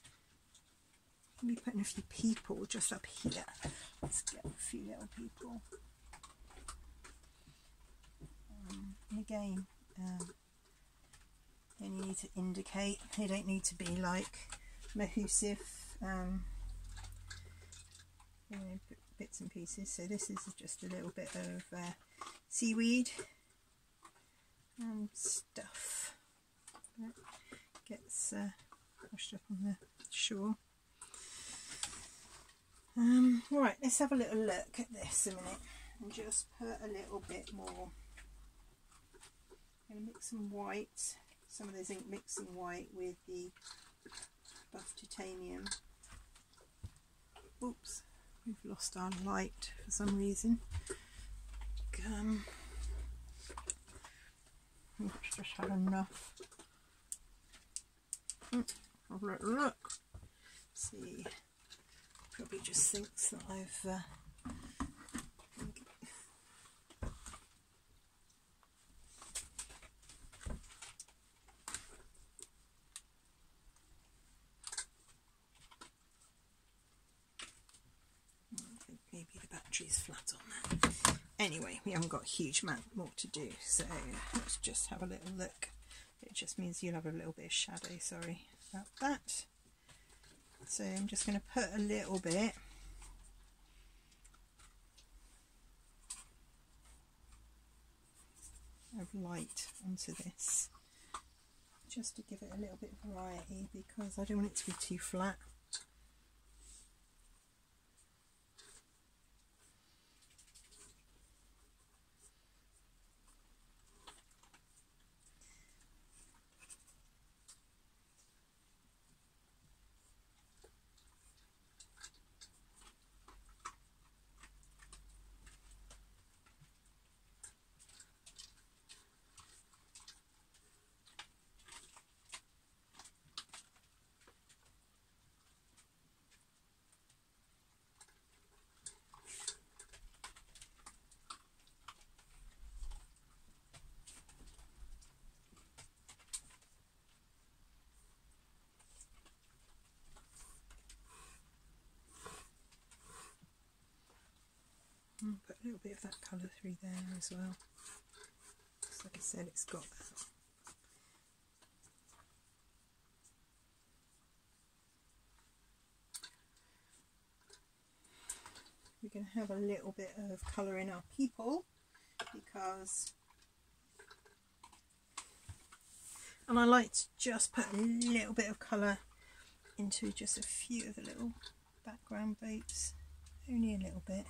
maybe putting a few people just up here. Let's get a few little people. Um, and again, um, and you need to indicate they don't need to be like Mahusif um, you know, bits and pieces. So this is just a little bit of uh, seaweed and stuff that gets uh, washed up on the shore. Um, right, let's have a little look at this a minute and just put a little bit more. I'm going to mix some white, some of those ink mixing white with the buff titanium. Oops, we've lost our light for some reason. Um, let's just have enough. Mm, little look. Let's see probably just thinks that I've uh, maybe the battery's flat on that. Anyway, we haven't got a huge amount more to do, so let's just have a little look. It just means you'll have a little bit of shadow, sorry about that. So I'm just going to put a little bit of light onto this just to give it a little bit of variety because I don't want it to be too flat. put a little bit of that colour through there as well. Just like I said, it's got that. We're going to have a little bit of colour in our people because and I like to just put a little bit of colour into just a few of the little background boats only a little bit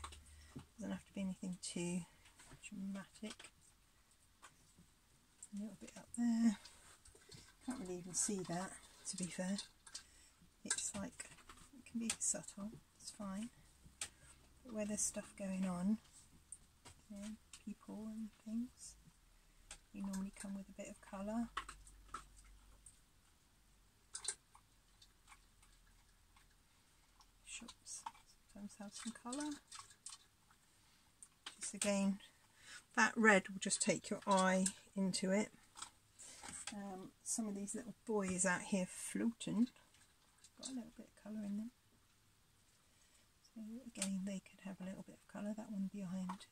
doesn't have to be anything too dramatic. A little bit up there. Can't really even see that, to be fair. It's like, it can be subtle, it's fine. But where there's stuff going on, you know, people and things, you normally come with a bit of colour. Shops sometimes have some colour again. That red will just take your eye into it. Um, some of these little buoys out here floating. Got a little bit of colour in them. So again they could have a little bit of colour. That one behind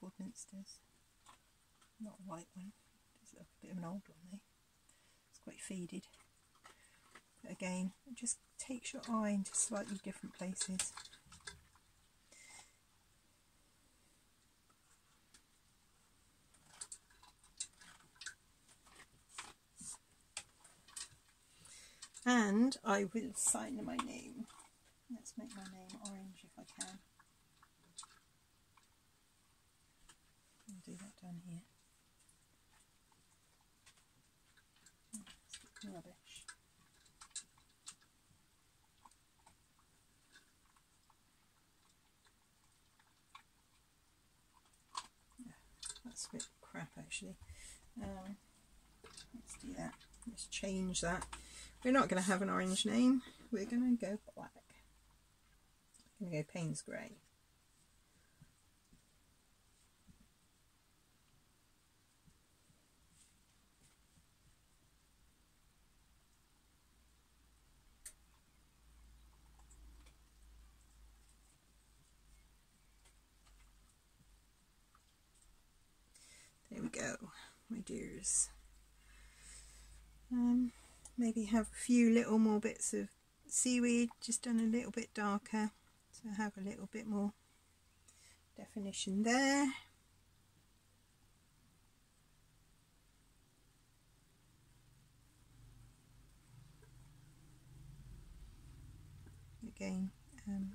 Porthminster's not a white one. It's a bit of an old one there. It's quite faded. But again it just takes your eye into slightly different places and I will sign my name. Let's make my name orange if I can. I'll do that down here. rubbish. Yeah, that's a bit crap actually. Um, let's do that. Let's change that. We're not going to have an orange name. We're going to go black. We're going to go Payne's Grey. There we go, my dears. Um, maybe have a few little more bits of seaweed just done a little bit darker so have a little bit more definition there. Again, um,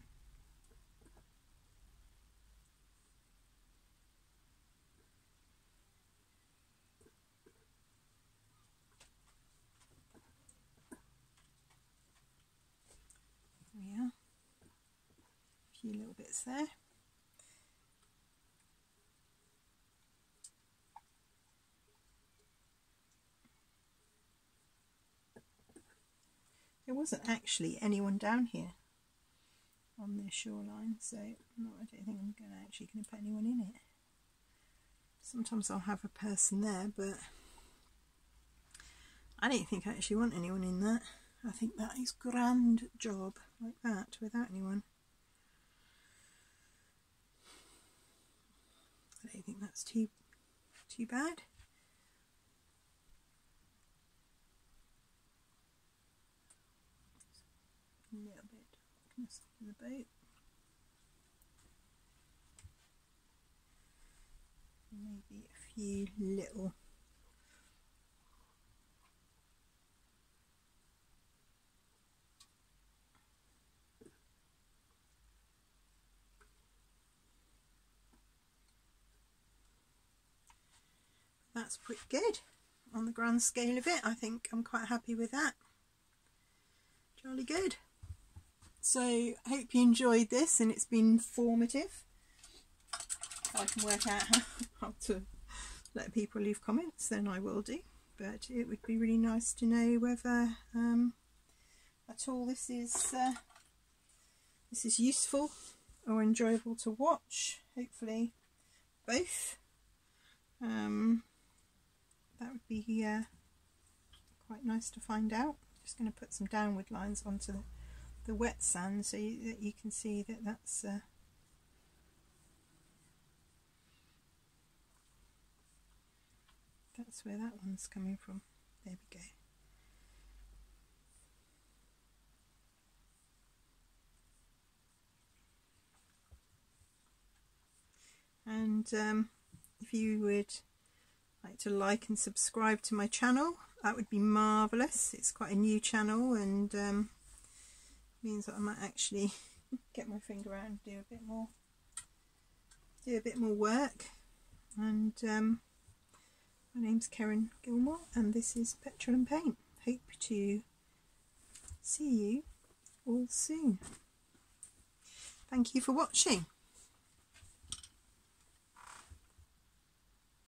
Yeah, A few little bits there. Eh? There wasn't actually anyone down here on the shoreline, so I don't think I'm going to actually going to put anyone in it. Sometimes I'll have a person there, but I don't think I actually want anyone in that. I think that is grand job like that without anyone. I don't think that's too too bad. A little bit darkness in the boat. Maybe a few little that's pretty good on the grand scale of it. I think I'm quite happy with that. Jolly good. So I hope you enjoyed this and it's been formative. I can work out [laughs] how to let people leave comments then I will do. But it would be really nice to know whether um, at all this is uh, this is useful or enjoyable to watch. Hopefully both. Um, that would be uh, quite nice to find out. Just going to put some downward lines onto the, the wet sand so you, that you can see that that's uh, that's where that one's coming from. There we go. And um, if you would like to like and subscribe to my channel. That would be marvellous. It's quite a new channel and um, means that I might actually [laughs] get my finger out and do a bit more do a bit more work. And um, my name's Karen Gilmore and this is Petrol and Paint. Hope to see you all soon. Thank you for watching